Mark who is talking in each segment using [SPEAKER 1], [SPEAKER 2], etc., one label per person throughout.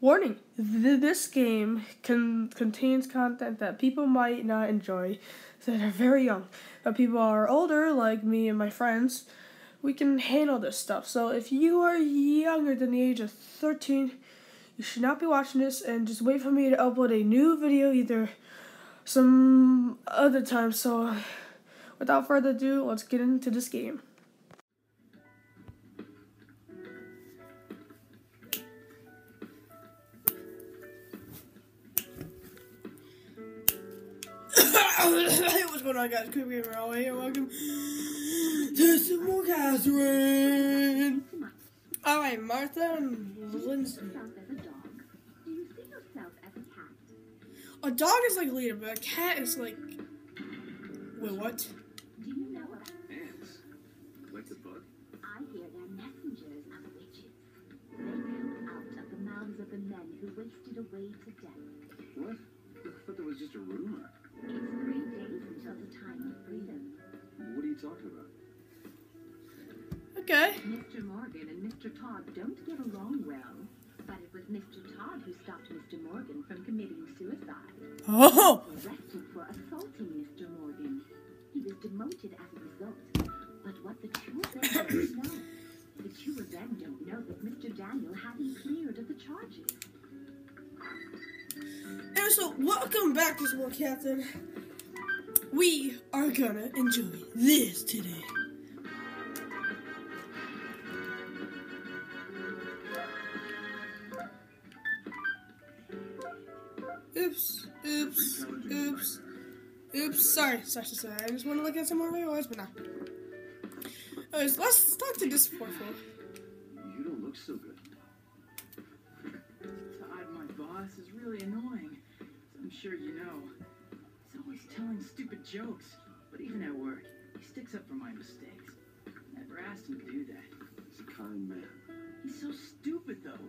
[SPEAKER 1] Warning: th- This game con- contains content that people might not enjoy that are very young. But people are older, like me and my friends, we can handle this stuff. So if you are younger than the age of 13, you should not be watching this and just wait for me to upload a new video either some other time. So without further ado, let's get into this game. what's going on, guys? Quick Gamer all here. Welcome to some more Catherine. All right, Martha and Lindsay.
[SPEAKER 2] yourself a dog? Do you see yourself as a
[SPEAKER 1] dog is like leader, but a cat is like. Wait, what?
[SPEAKER 2] Do you know what
[SPEAKER 3] Ants? Like the bug?
[SPEAKER 2] I hear they're messengers of witches? They come out of the mouths of the men who wasted away to death.
[SPEAKER 3] What? I thought that was just a rumor.
[SPEAKER 2] It's three days until the time of freedom.
[SPEAKER 3] What are you talking about?
[SPEAKER 1] Okay.
[SPEAKER 2] Mr. Morgan and Mr. Todd don't get along well, but it was Mr. Todd who stopped Mr. Morgan from committing suicide.
[SPEAKER 1] Oh!
[SPEAKER 2] Arrested for assaulting Mr. Morgan. He was demoted as a result. But what the two of them don't know, the two of them don't know that Mr. Daniel hadn't cleared of the charges.
[SPEAKER 1] And so, welcome back to Catherine. We are gonna enjoy this today. Oops, oops, oops, oops. Sorry, sorry, sorry. I just want to look at some more videos, but nah. Anyways, let's talk to this poor fool.
[SPEAKER 3] You don't look so good.
[SPEAKER 4] Todd, my boss, is really annoying. As I'm sure you know. He's always telling stupid jokes. But even at work, he sticks up for my mistakes. Never asked him to do that.
[SPEAKER 3] He's a kind man.
[SPEAKER 4] He's so stupid, though.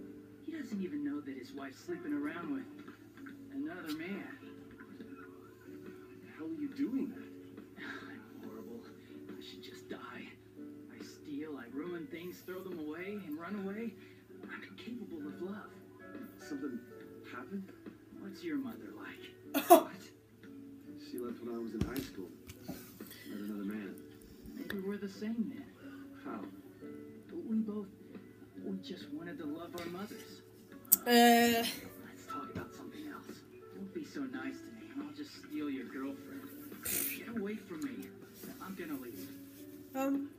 [SPEAKER 4] He doesn't even know that his wife's sleeping around with another man.
[SPEAKER 3] How are you doing that?
[SPEAKER 4] I'm horrible. I should just die. I steal, I ruin things, throw them away, and run away. I'm incapable of love.
[SPEAKER 3] Something happened?
[SPEAKER 4] What's your mother like?
[SPEAKER 1] Oh,
[SPEAKER 3] She left when I was in high school. Met another man.
[SPEAKER 4] Maybe we're the same then.
[SPEAKER 3] How?
[SPEAKER 4] But We both, we just wanted to love our mothers.
[SPEAKER 1] uh,
[SPEAKER 4] so nice to me, and I'll just steal your girlfriend. Get away from me. I'm gonna leave.
[SPEAKER 1] um.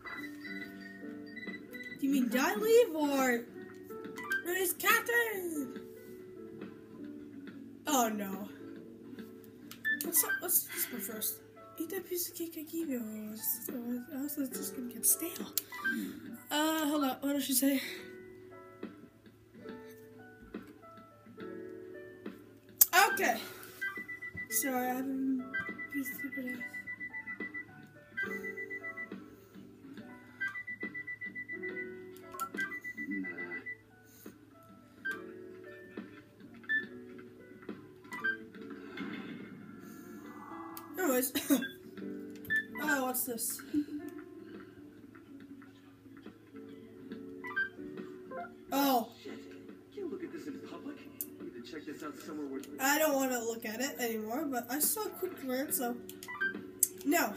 [SPEAKER 1] Do you mean did I leave or. It's Captain! Oh no. What's up? let's just go first. Eat that piece of cake I gave you, or else it's just gonna get stale. Uh, hold on. What did she say? Sorry, I haven't been stupid ass. Anyways. oh, what's this? I don't want to look at it anymore, but I saw a quick glance, so. No.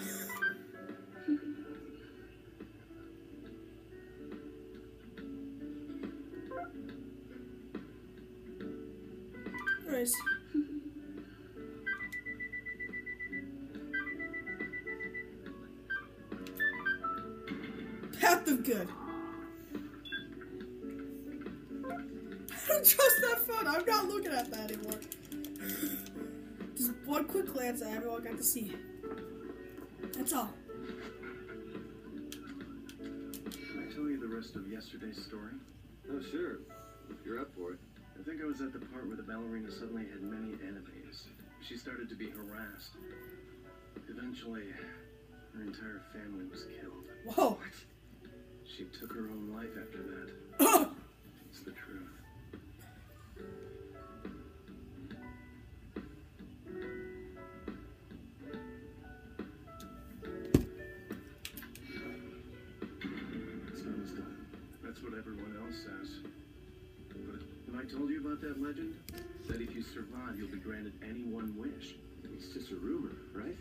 [SPEAKER 3] sure, if you're up for it. I think I was at the part where the ballerina suddenly had many enemies. She started to be harassed. Eventually, her entire family was killed.
[SPEAKER 1] Whoa!
[SPEAKER 3] She took her own life after that. it's the truth. That's what everyone else says. I told you about that legend? That if you survive, you'll be granted any one wish. It's just a rumor, right?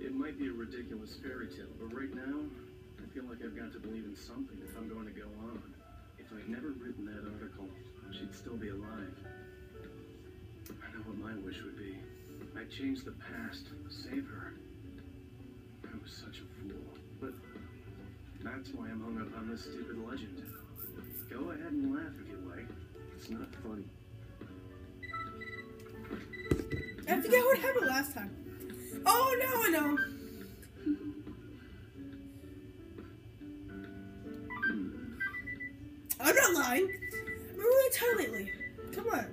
[SPEAKER 3] It might be a ridiculous fairy tale, but right now, I feel like I've got to believe in something if I'm going to go on. If I'd never written that article, she'd still be alive. I know what my wish would be. I'd change the past, save her. I was such a fool. But that's why I'm hung up on this stupid legend. Go ahead and laugh if you like. It's not funny.
[SPEAKER 1] I forget what happened last time. Oh no, I know. I'm not lying. I'm really tired lately. Come on.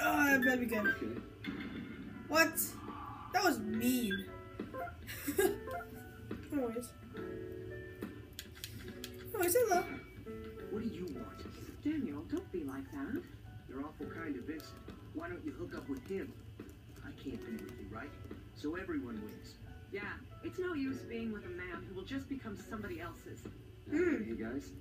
[SPEAKER 1] Oh, that better be good. What? That was mean. Anyways, hello.
[SPEAKER 4] What do you want?
[SPEAKER 5] Daniel, don't be like that.
[SPEAKER 4] You're awful kind to Vincent. Why don't you hook up with him? I can't be with you, right? So everyone wins.
[SPEAKER 5] Yeah, it's no use being with a man who will just become somebody else's.
[SPEAKER 1] Hmm.
[SPEAKER 3] Hey guys.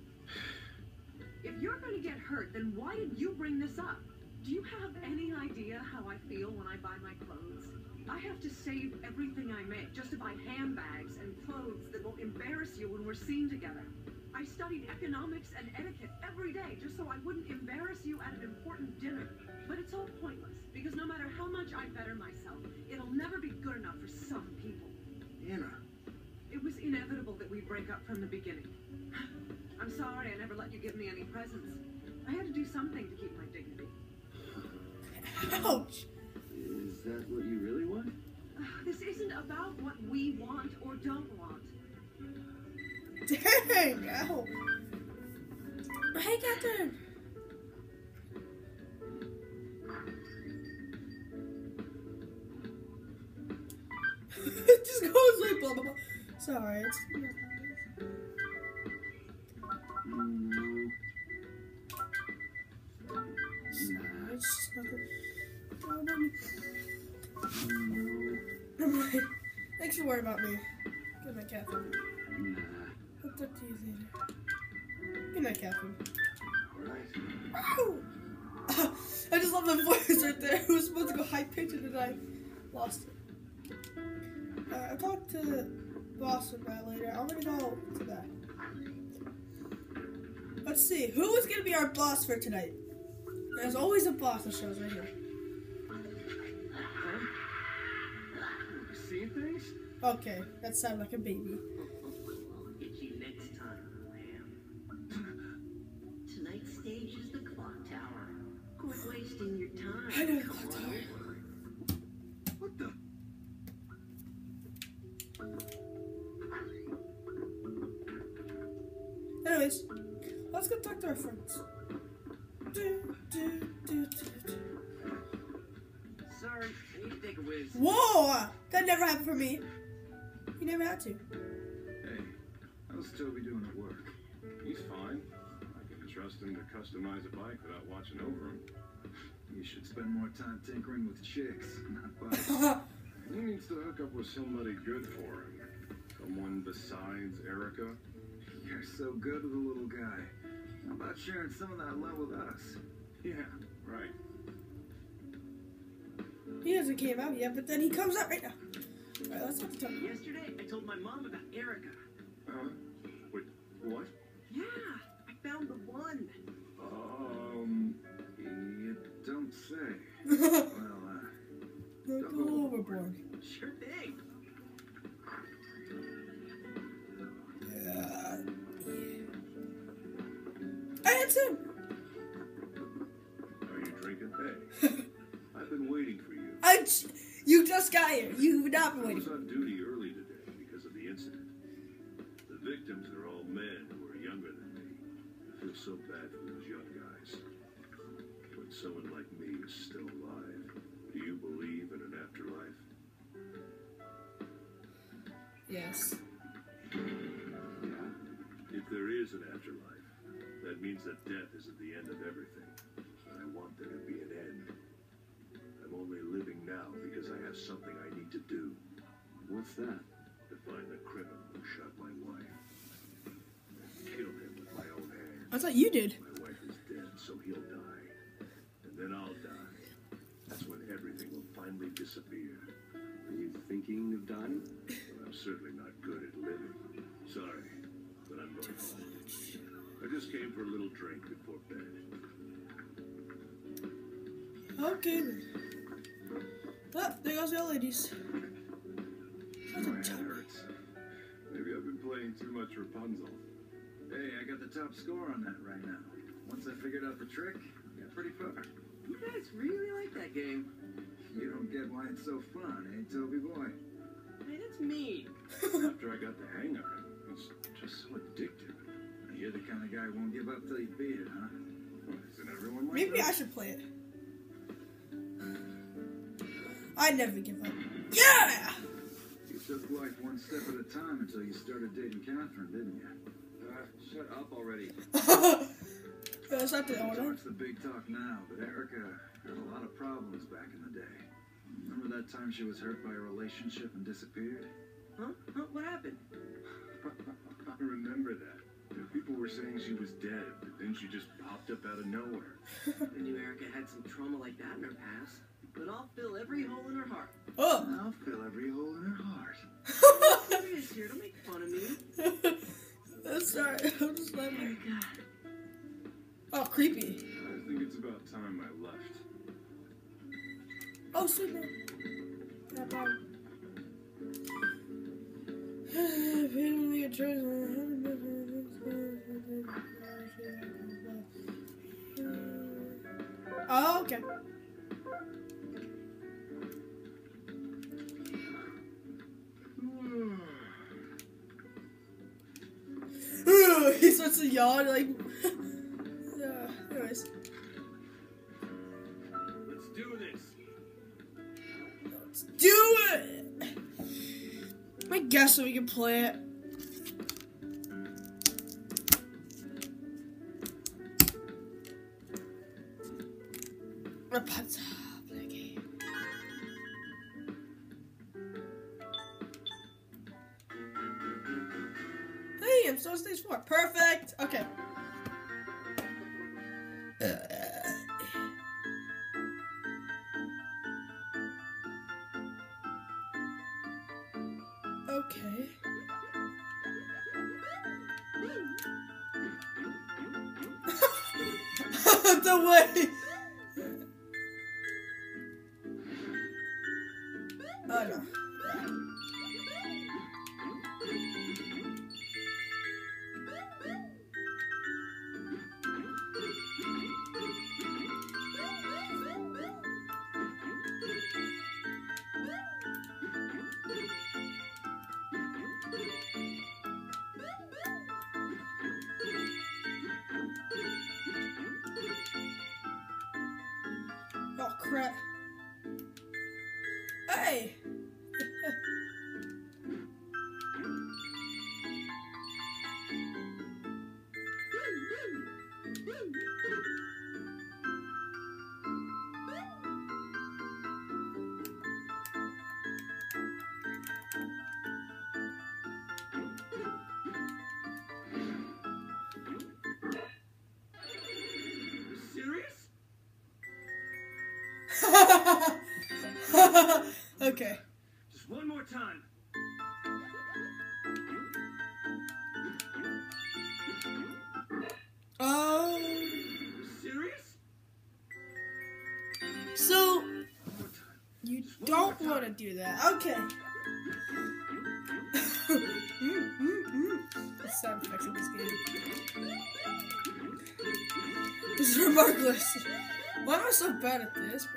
[SPEAKER 5] If you're going to get hurt, then why did you bring this up? Do you have any idea how I feel when I buy my clothes? I have to save everything I make just to buy handbags and clothes that won't embarrass you when we're seen together. I studied economics and etiquette every day just so I wouldn't embarrass you at an important dinner. But it's all pointless because no matter how much I better myself, it'll never be good enough for some people.
[SPEAKER 4] Anna,
[SPEAKER 5] It was inevitable that we break up from the beginning. I'm sorry I never let you give me any presents. I had to do something to keep my dignity.
[SPEAKER 1] Ouch.
[SPEAKER 3] Is that what you really want?
[SPEAKER 5] This isn't about what we want or don't want.
[SPEAKER 1] Dang, ow. Hey, Captain. Just go and sleep, blah, blah, blah. Sorry, it's...
[SPEAKER 3] No.
[SPEAKER 1] It's just nothing. Um,
[SPEAKER 3] No.
[SPEAKER 1] Never mind. Thanks for worrying about me. Good night, Catherine.
[SPEAKER 3] Nah.
[SPEAKER 1] I'll talk to you later. Good night, Catherine. Ow! I just love the voice right there. It was supposed to go high pitched and I lost it. Uh, I'll talk to Boston about later. I'm gonna go to that. Let's see. Who is gonna be our boss for tonight? There's always a boss that shows right here. Okay, that sounded like a baby.
[SPEAKER 3] Should spend more time tinkering with chicks, not bikes.
[SPEAKER 6] He needs to hook up with somebody good for him. Someone besides Erica.
[SPEAKER 3] You're so good with a little guy. How about sharing some of that love with us?
[SPEAKER 6] Yeah, right.
[SPEAKER 1] He hasn't came out yet, but then he comes out right now. Alright, let's talk to Tony.
[SPEAKER 4] Yesterday, I told my mom about Erica.
[SPEAKER 6] Huh? Wait, what?
[SPEAKER 4] Yeah, I found the one.
[SPEAKER 3] Well, uh,
[SPEAKER 1] go overboard.
[SPEAKER 4] Sure thing.
[SPEAKER 1] Yeah. Hey, it's him!
[SPEAKER 6] Are you drinking? Hey, I've been waiting for you.
[SPEAKER 1] I j- you just got here. You've not been
[SPEAKER 6] I
[SPEAKER 1] waiting.
[SPEAKER 6] was on duty early today because of the incident. The victims are all men who are younger than me. I feel so bad for those young guys. When someone like me is still
[SPEAKER 1] Yes.
[SPEAKER 6] If there is an afterlife, that means that death isn't the end of everything. And I want there to be an end. I'm only living now because I have something I need to do.
[SPEAKER 3] What's that?
[SPEAKER 6] To find the criminal who shot my wife. Kill him with my own hand.
[SPEAKER 1] I thought you did.
[SPEAKER 6] My wife is dead, so he'll die. And then I'll die. That's when everything will finally disappear.
[SPEAKER 3] Are you thinking of dying?
[SPEAKER 6] I'm certainly not good at living. Sorry, but I'm going home. I just came for a little drink before bed.
[SPEAKER 1] Okay then. Ah, there goes the old ladies.
[SPEAKER 3] My head hurts. Maybe I've been playing too much Rapunzel.
[SPEAKER 7] Hey, I got the top score on that right now. Once I figured out the trick, I got pretty far.
[SPEAKER 4] You guys really like that game.
[SPEAKER 7] You don't get why it's so fun, eh, Toby boy?
[SPEAKER 4] Hey, that's mean.
[SPEAKER 3] After I got the hang of it, it's just so addictive.
[SPEAKER 7] You're the kind of guy who won't give up till you beat it, huh?
[SPEAKER 3] Isn't everyone like
[SPEAKER 1] Maybe I should play it. I never give up. Yeah!
[SPEAKER 7] You took life one step at a time until you started dating Catherine, didn't you?
[SPEAKER 3] Uh, shut up already.
[SPEAKER 1] Yeah, it's not the order.
[SPEAKER 7] Talk's the big talk now, but Erica had a lot of problems back in the day. Remember that time she was hurt by a relationship and disappeared?
[SPEAKER 4] Huh? Huh? What happened?
[SPEAKER 3] I remember that. People were saying she was dead, but then she just popped up out of nowhere.
[SPEAKER 5] I knew Erica had some trauma like that in her past, but I'll fill every hole in her heart.
[SPEAKER 1] Oh!
[SPEAKER 7] I'll fill every hole in her heart.
[SPEAKER 5] Serious here, don't make fun of me.
[SPEAKER 1] That's sorry. I'm just laughing.
[SPEAKER 5] Erica.
[SPEAKER 1] Oh, creepy.
[SPEAKER 3] I think it's about time I left.
[SPEAKER 1] Oh, sweet man. Yeah, problem. A choice. Oh, okay. Hmm. he starts to yawn like. yeah. Anyways,
[SPEAKER 3] do
[SPEAKER 1] it. I guess so we can play it. Rapunzel, play a game. Hey, I'm still stage four. Perfect. Crap. Hey! Do that. Okay. mm, mm, mm. The sound effects in this game. This is remarkless. Why am I so bad at this?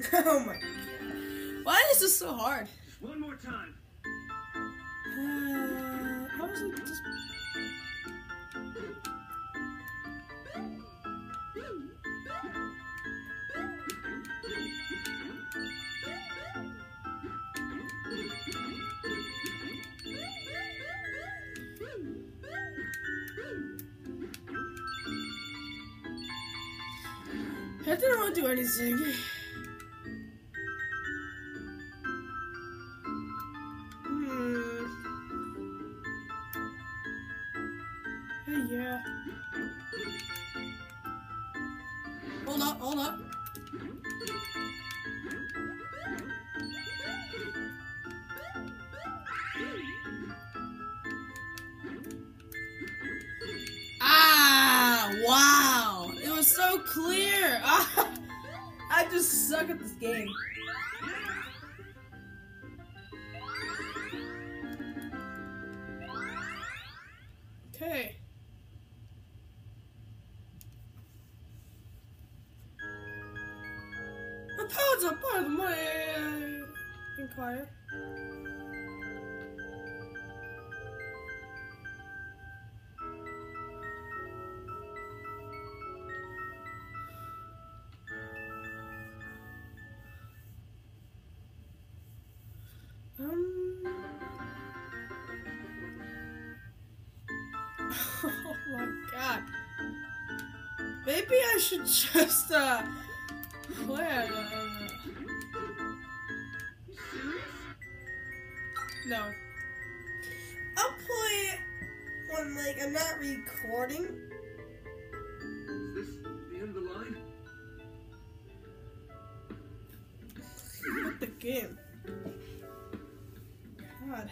[SPEAKER 1] oh my god. Why is this so hard?
[SPEAKER 3] One more time.
[SPEAKER 1] Uh, how was it just. I didn't want to do anything. Part of my inquire. Um. Oh my god. Maybe I should just uh recording.
[SPEAKER 3] Is this the end of the line?
[SPEAKER 1] What the game? God.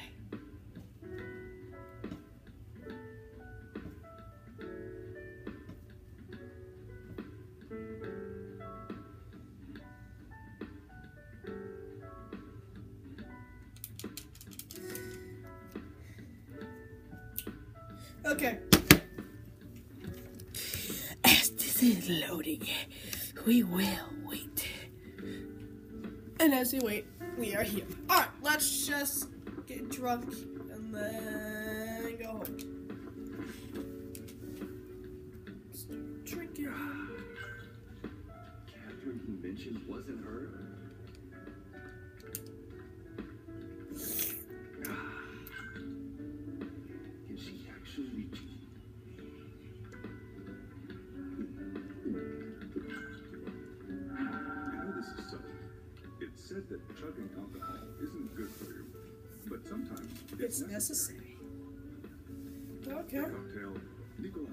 [SPEAKER 1] Okay. This is loading, we will wait. And as we wait, we are here. Alright, let's just get drunk and then go home.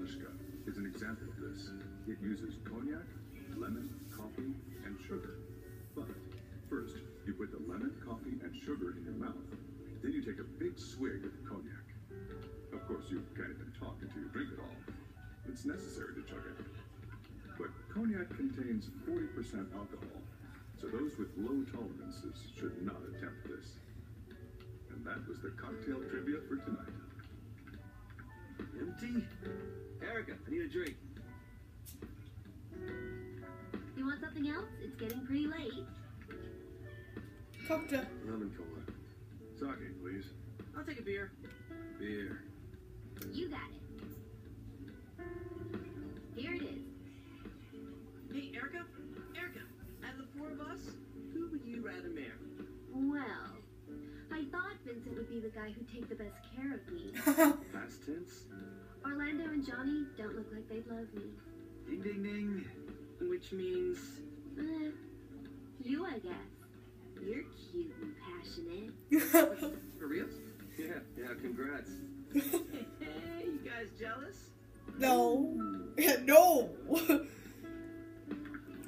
[SPEAKER 6] Is an example of this. It uses cognac, lemon, coffee, and sugar. But first, you put the lemon, coffee, and sugar in your mouth. Then you take a big swig of cognac. Of course, you can't even talk until you drink it all. It's necessary to chug it. But cognac contains 40% alcohol, so those with low tolerances should not attempt this. And that was the cocktail trivia for tonight.
[SPEAKER 3] Empty? Erica, I need a drink.
[SPEAKER 2] You want something else? It's getting pretty late.
[SPEAKER 1] Cocktail.
[SPEAKER 3] Lemon cola.
[SPEAKER 6] Sake, please.
[SPEAKER 4] I'll take a beer.
[SPEAKER 6] Beer.
[SPEAKER 2] You got it. Here it is.
[SPEAKER 5] Hey, Erica? Erica, out of the four of us, who would you rather marry?
[SPEAKER 2] Well, I thought Vincent would would be the guy who'd take the best care of me.
[SPEAKER 3] Past tense?
[SPEAKER 2] Orlando and Jonny don't look like they'd love me.
[SPEAKER 7] Ding ding ding.
[SPEAKER 5] Which means.
[SPEAKER 2] Eh, you, I guess. You're cute and passionate.
[SPEAKER 5] For real?
[SPEAKER 3] Yeah, yeah, congrats.
[SPEAKER 5] Hey, you guys jealous?
[SPEAKER 1] no. no.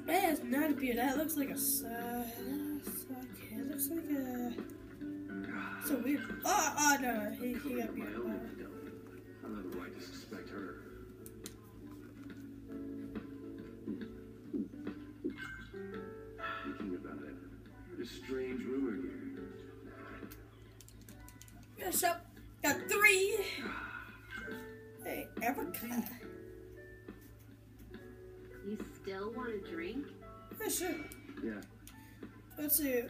[SPEAKER 1] That is not a beard. That looks like a. Uh, okay, it looks like a. So weird. Oh, oh no, no. He, he got
[SPEAKER 3] in my
[SPEAKER 1] beard.
[SPEAKER 3] own window. I the right to suspect her. Thinking about it, heard a strange rumor here.
[SPEAKER 1] Yes, up. Got three. Hey, Erica.
[SPEAKER 2] You still want a drink?
[SPEAKER 1] Yeah, sure.
[SPEAKER 3] Yeah,
[SPEAKER 1] Let's see.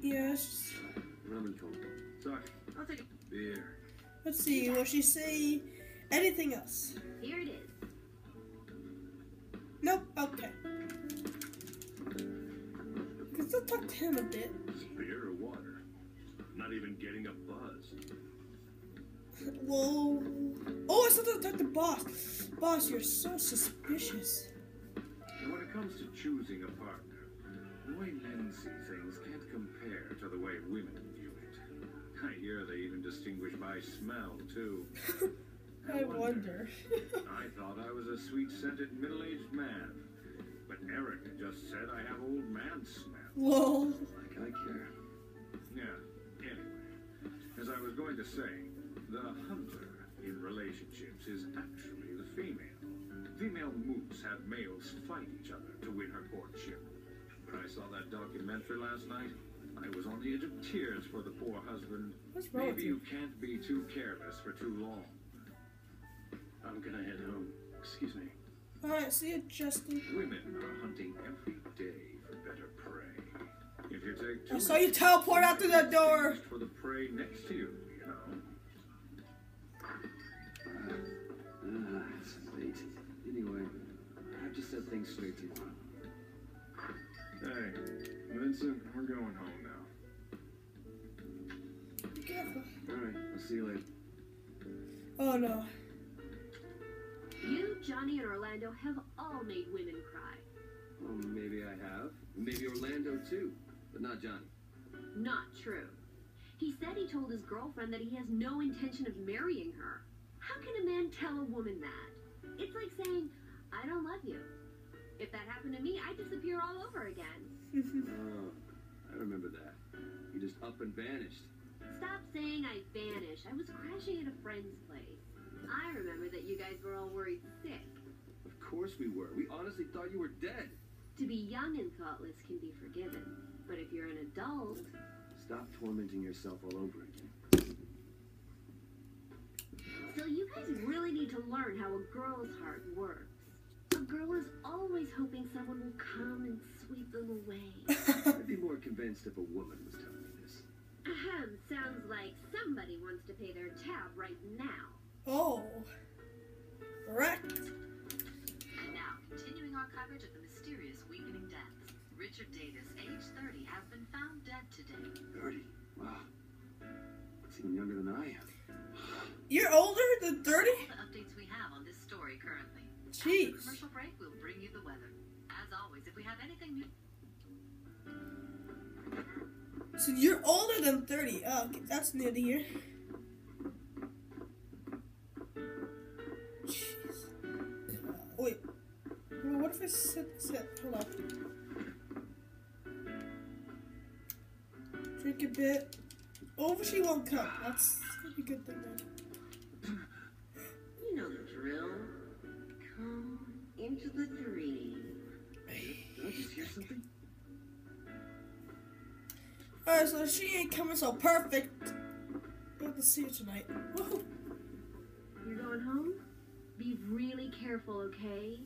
[SPEAKER 1] Yes.
[SPEAKER 3] rum and coke. Sorry.
[SPEAKER 5] I'll take it.
[SPEAKER 3] Beer.
[SPEAKER 1] Let's see. Will she say anything else?
[SPEAKER 2] Here it is.
[SPEAKER 1] Nope. Okay. Let's still talk to him a bit.
[SPEAKER 6] Beer or water? Not even getting a buzz.
[SPEAKER 1] Whoa. Oh, I still have to talk to boss. Boss, you're so suspicious.
[SPEAKER 6] And when it comes to choosing a partner, the way men see things can't compare to the way women view it. I hear they even distinguish by smell, too.
[SPEAKER 1] I wonder.
[SPEAKER 6] I thought I was a sweet-scented middle-aged man. But Eric just said I have old man smell.
[SPEAKER 1] Whoa.
[SPEAKER 3] Like I care.
[SPEAKER 6] Yeah, anyway. As I was going to say, the hunter in relationships is actually the female. Female moots have males fight each other to win her courtship. When I saw that documentary last night, I was on the edge of tears for the poor husband.
[SPEAKER 1] What's wrong
[SPEAKER 6] Maybe
[SPEAKER 1] you?
[SPEAKER 6] you can't be too careless for too long.
[SPEAKER 3] I'm gonna head home. Excuse me.
[SPEAKER 1] Alright, see you, Justin.
[SPEAKER 6] Women are hunting every day for better prey. If you take too
[SPEAKER 1] I saw you teleport out through that door.
[SPEAKER 6] for the prey next to you, you know.
[SPEAKER 3] Ah, it's late. Anyway, I've just said things straight to you.
[SPEAKER 6] Hey, Vincent, we're going home
[SPEAKER 1] careful.
[SPEAKER 3] Alright, I'll see you later.
[SPEAKER 1] Oh no.
[SPEAKER 2] You, Jonny, and Orlando have all made women cry.
[SPEAKER 3] Well, maybe I have. Maybe Orlando too, but not Jonny.
[SPEAKER 2] Not true. He said he told his girlfriend that he has no intention of marrying her. How can a man tell a woman that? It's like saying, I don't love you. If that happened to me, I'd disappear all over again.
[SPEAKER 3] Oh, I remember that. You just up and vanished.
[SPEAKER 2] Stop saying I vanished. I was crashing at a friend's place. I remember that you guys were all worried sick.
[SPEAKER 3] Of course we were. We honestly thought you were dead.
[SPEAKER 2] To be young and thoughtless can be forgiven. But if you're an adult,
[SPEAKER 3] Stop tormenting yourself all over again.
[SPEAKER 2] So you guys really need to learn how a girl's heart works. A girl is always hoping someone will come and sweep them away.
[SPEAKER 3] I'd be more convinced if a woman was telling.
[SPEAKER 2] Ahem, sounds like somebody wants to pay their tab right now.
[SPEAKER 1] Oh. Correct.
[SPEAKER 8] And now, continuing our coverage of the mysterious weakening deaths. Richard Davis, age 30, has been found dead today.
[SPEAKER 3] 30. Wow. That's even younger than I am.
[SPEAKER 1] You're older than 30?
[SPEAKER 8] All the updates we have on this story currently. After commercial break, we'll bring you the weather. As always, if we have anything new.
[SPEAKER 1] So you're older than 30. Oh, okay, that's near the year. Jeez. Wait. What if I set set? Hold on. Drink a bit. Over she won't come. That's gonna be a good thing then.
[SPEAKER 5] You know the drill. Come into the dream.
[SPEAKER 3] Did I just hear something?
[SPEAKER 1] Alright, so she ain't coming so perfect. We'll have to see you tonight. Woohoo.
[SPEAKER 2] You're going home? Be really careful, okay?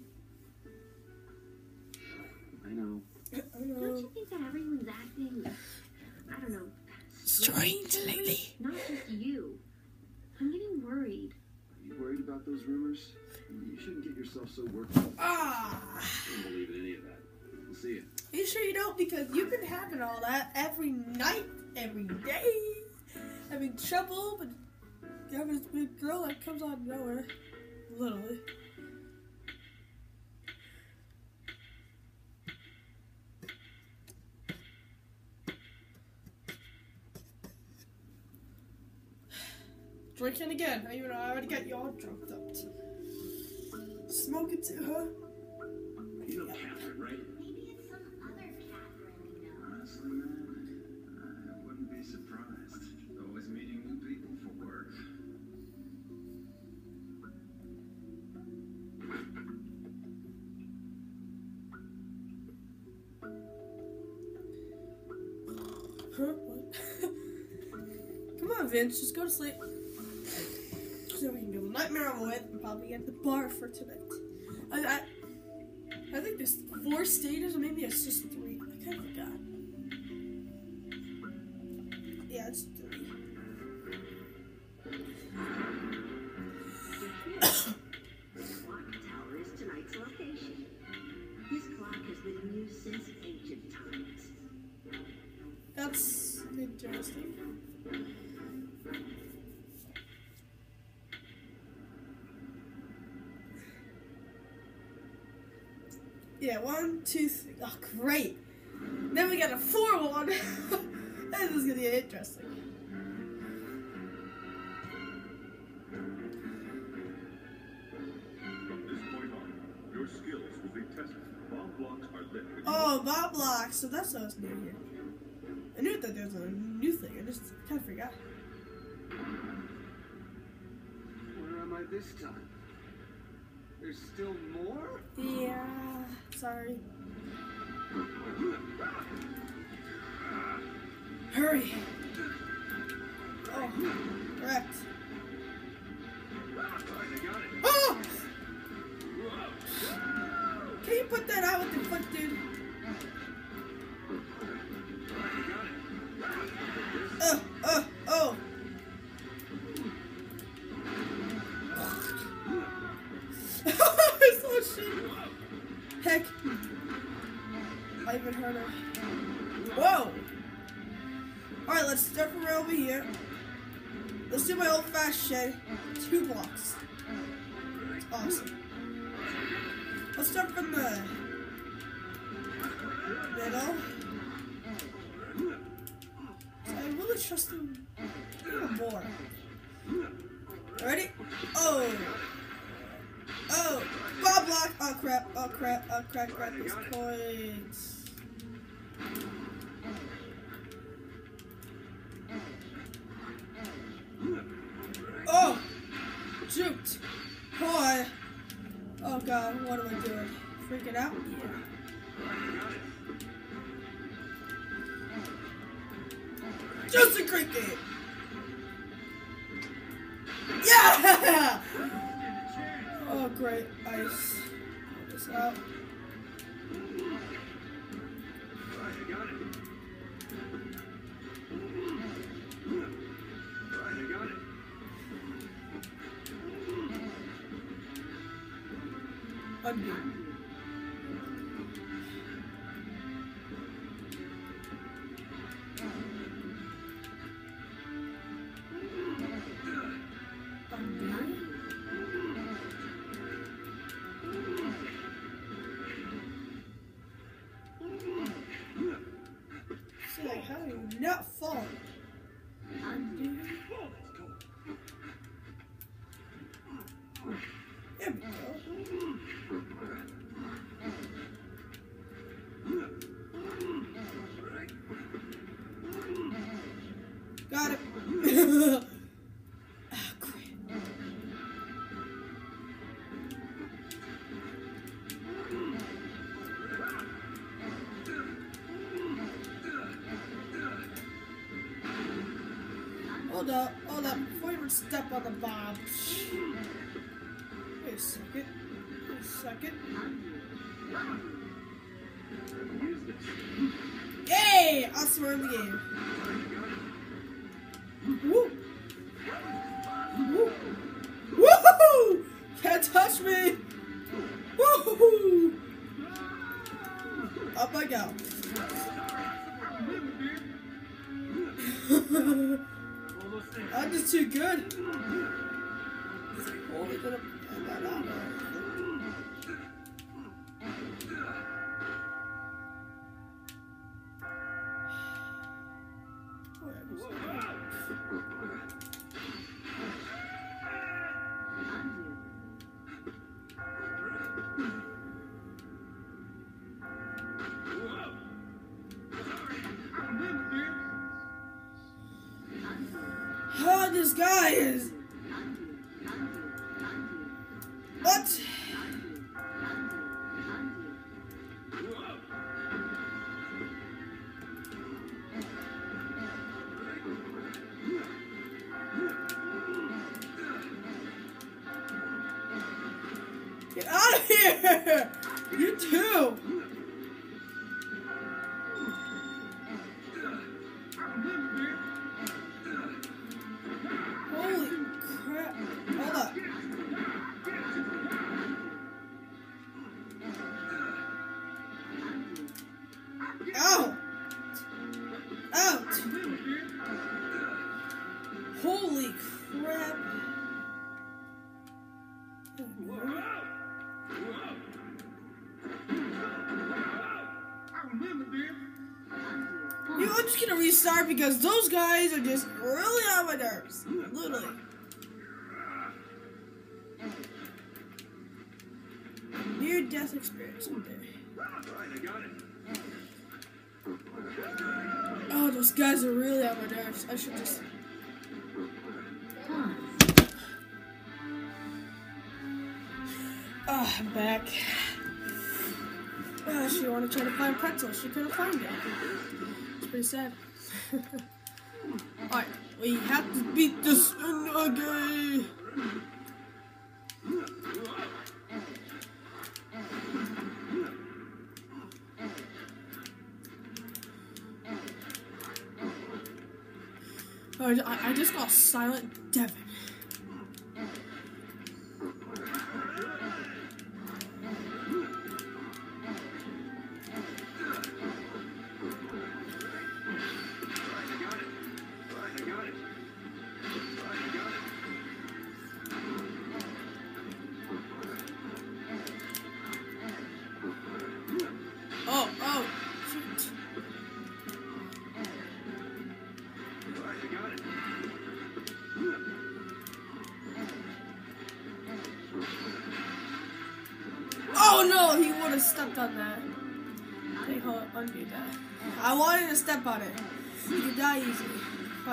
[SPEAKER 3] I know.
[SPEAKER 1] I
[SPEAKER 2] Don't you think that everyone's acting, I don't know,
[SPEAKER 1] Strange lately.
[SPEAKER 2] Not just you. I'm getting worried.
[SPEAKER 3] Are you worried about those rumors? You shouldn't get yourself so worked up.
[SPEAKER 1] Ah.
[SPEAKER 3] I don't believe in any of that. See you.
[SPEAKER 1] You sure you don't? Because you've been having all that every night, every day. having trouble, but you having this big girl that comes out of nowhere. Literally. Drinking again. I even I already got you all drunk up. Smoking too, huh?
[SPEAKER 6] You know Catherine, right?
[SPEAKER 1] Vince, just go to sleep. So we can get the nightmare over with and probably get the bar for tonight. I, I, I think there's four stages, or maybe it's just three. I kind of forgot. Yeah, it's three. That's interesting. Yeah, one, two, three. Oh, great. Then we got a four one. this is gonna get interesting.
[SPEAKER 6] Oh, Bomb Blocks.
[SPEAKER 1] So that's what's new here. I knew that there was a new thing. I just kind of forgot.
[SPEAKER 9] This time? There's still more?
[SPEAKER 1] Yeah, sorry. Hurry. Oh, correct. Oh! Can you put that out with the foot, dude? Just Hold up, hold up, before you even step on the bomb. Wait a second. Wait a second. Yay! Awesome in the game. Because those guys are just really on my nerves. Literally. Near death experience. Oh, those guys are really on my nerves. I should just. Oh, I'm back. Uh, she wanted to try to find pretzel. She couldn't find it. It's pretty sad. Alright, we have to beat this in again. I, I just got silent Devin.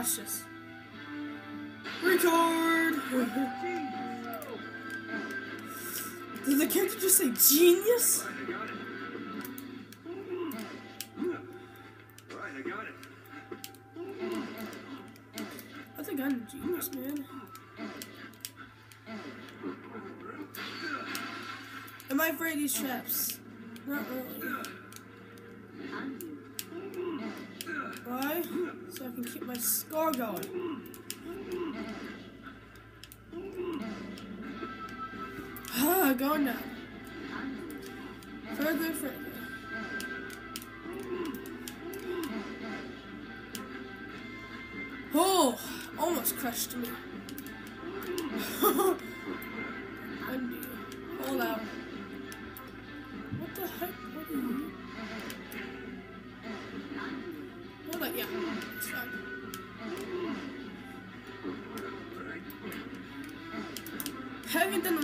[SPEAKER 1] Watch this. Record! Did the character just say genius?
[SPEAKER 6] I
[SPEAKER 1] think I'm genius, man. Am I afraid of these traps?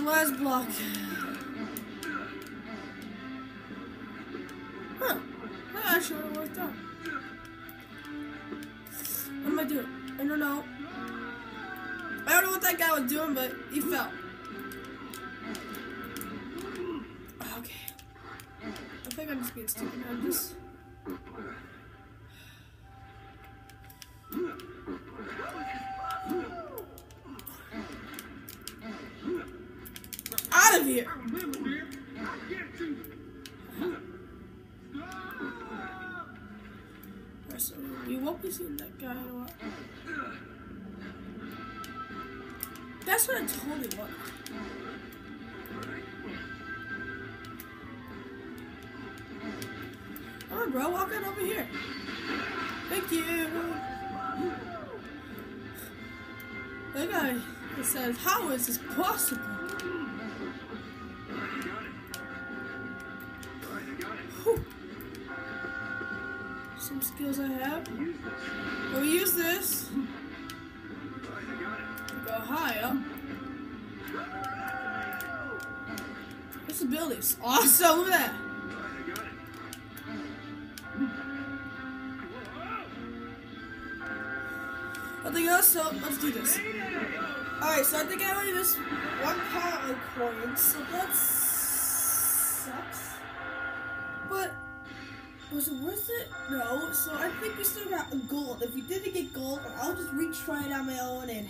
[SPEAKER 1] Last block. Huh. That actually worked out. What am I doing? I don't know. I don't know what that guy was doing, but he fell. Okay. I think I'm just being stupid. I'm just. Let's do this. Alright, so I think I only missed one part of coins, so that sucks. But was it worth it? No, so I think we still got gold. If we didn't get gold, I'll just retry it on my own and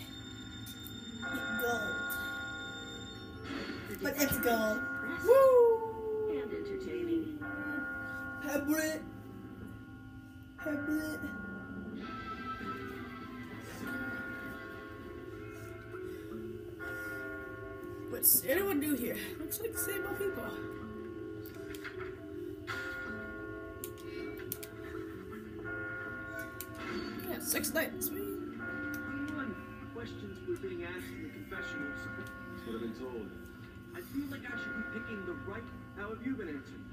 [SPEAKER 1] six nights. Sweet.
[SPEAKER 9] One questions were being asked in the confessionals.
[SPEAKER 3] That's what I've been told.
[SPEAKER 9] I feel like I should be picking the right. How have you been answering?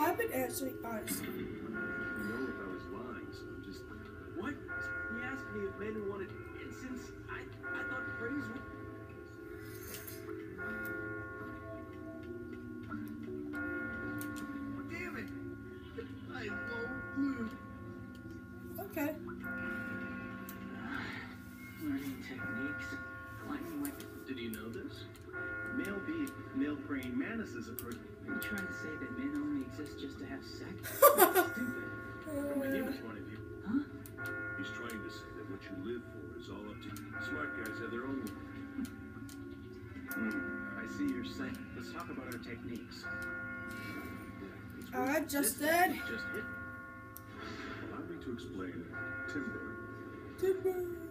[SPEAKER 1] I've been answering honestly.
[SPEAKER 3] You know if I was lying, so I'm just.
[SPEAKER 9] What? He asked me if men wanted incense. I I thought praise would.
[SPEAKER 3] Male praying mantises occur.
[SPEAKER 4] Are you trying to say that men only exist just to have sex?
[SPEAKER 3] Stupid. From a human point of view.
[SPEAKER 4] Huh?
[SPEAKER 6] He's trying to say that what you live for is all up to you. Smart guys have their own.
[SPEAKER 3] Hmm. I see you're saying. Let's talk about our techniques.
[SPEAKER 1] I just
[SPEAKER 3] This
[SPEAKER 1] did.
[SPEAKER 3] Just hit.
[SPEAKER 6] Allow me to explain. Timber.
[SPEAKER 1] Timber.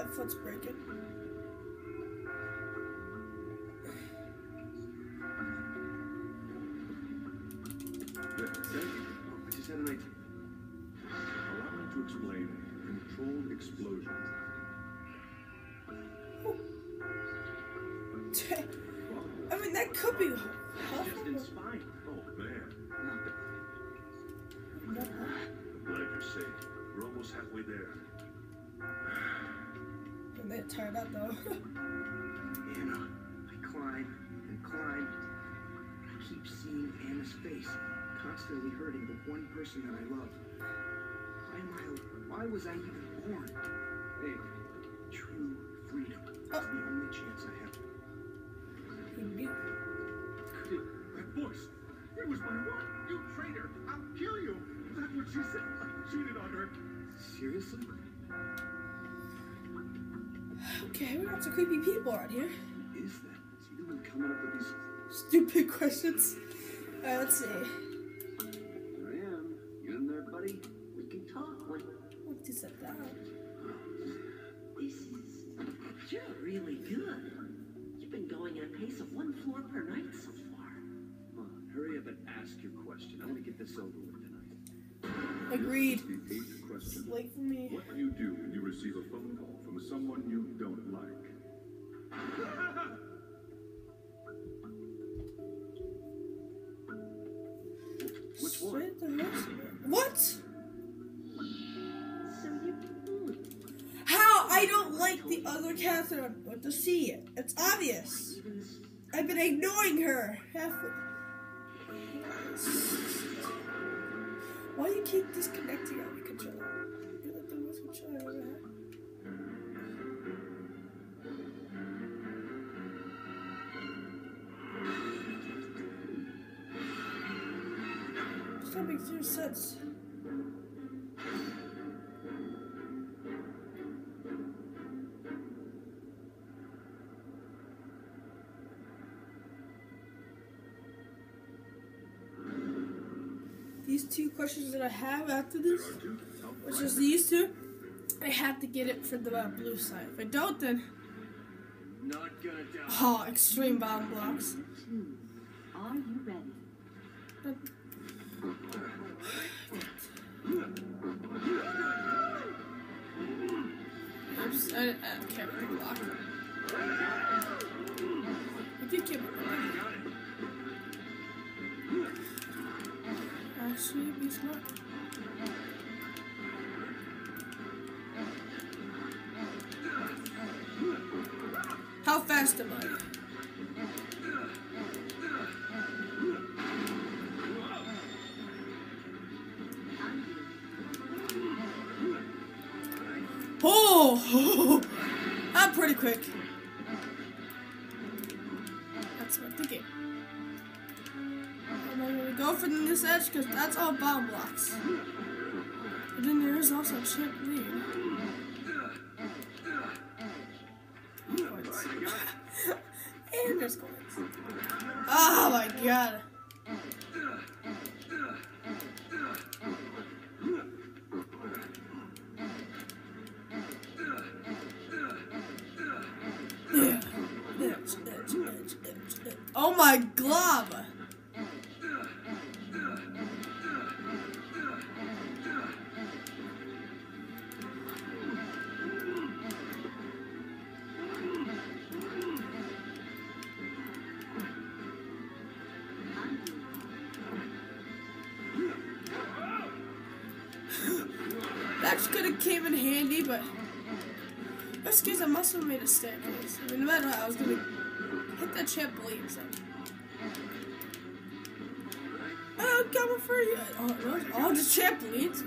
[SPEAKER 1] My foot's breaking.
[SPEAKER 3] That's it. I just had an idea.
[SPEAKER 6] Allow me to explain. Controlled explosion.
[SPEAKER 1] I mean, that could be helpful.
[SPEAKER 3] in.
[SPEAKER 6] Oh man, I'm glad you're safe. We're almost halfway there.
[SPEAKER 1] They turned out though.
[SPEAKER 9] Anna, I climb and climb. I keep seeing Anna's face, constantly hurting the one person that I love. Why am I? Why was I even born? Hey, true freedom.
[SPEAKER 1] Oh.
[SPEAKER 9] the only chance I have.
[SPEAKER 6] That voice. It was my wife. You traitor. I'll kill you. That's what she said. I cheated on her.
[SPEAKER 9] Seriously?
[SPEAKER 1] Okay, we got some creepy people out here.
[SPEAKER 9] Who is that? Is he coming up with these?
[SPEAKER 1] Stupid questions. Alright, let's see.
[SPEAKER 9] Here I am. You in there, buddy?
[SPEAKER 5] We can talk when
[SPEAKER 1] What is that down?
[SPEAKER 5] this is. You're really good. You've been going at a pace of one floor per night so far.
[SPEAKER 3] Come on, hurry up and ask your question. I want to get this over with tonight.
[SPEAKER 1] Agreed.
[SPEAKER 6] The eighth question.
[SPEAKER 1] Wait for me.
[SPEAKER 6] What do you do when you receive a phone call from someone you don't like?
[SPEAKER 3] Which one?
[SPEAKER 1] Straight to most of it. What?
[SPEAKER 5] So you.
[SPEAKER 1] How? I don't like the other Catherine, and I want to see it. It's obvious. I've been ignoring her. Why do you keep disconnecting on the Don't make zero sense. These two questions that I have after this,
[SPEAKER 6] There are two. I'll
[SPEAKER 1] which is these two, I have to get it for the uh, blue side. If I don't, then
[SPEAKER 9] Not gonna die.
[SPEAKER 1] oh, extreme bottom blocks. A. I mean, no matter what, I was gonna hit that trampoline. So. Oh, coming for you. Oh, those all just trampolines.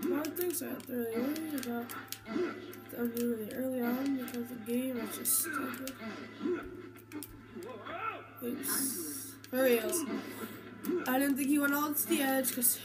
[SPEAKER 1] Full smart things I have to really worry about. Really early on because the game is just stupid. Oops. For reals. I didn't think he went all to the edge because.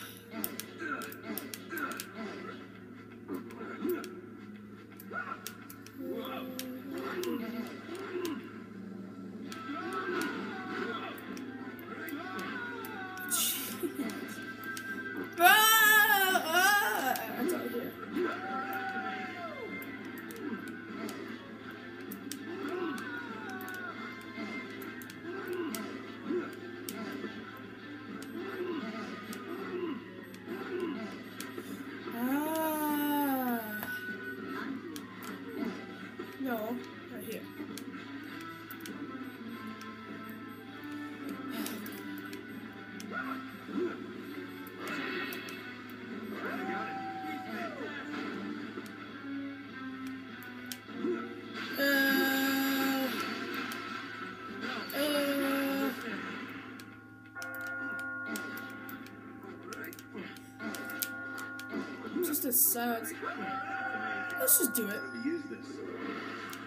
[SPEAKER 1] Let's just do it.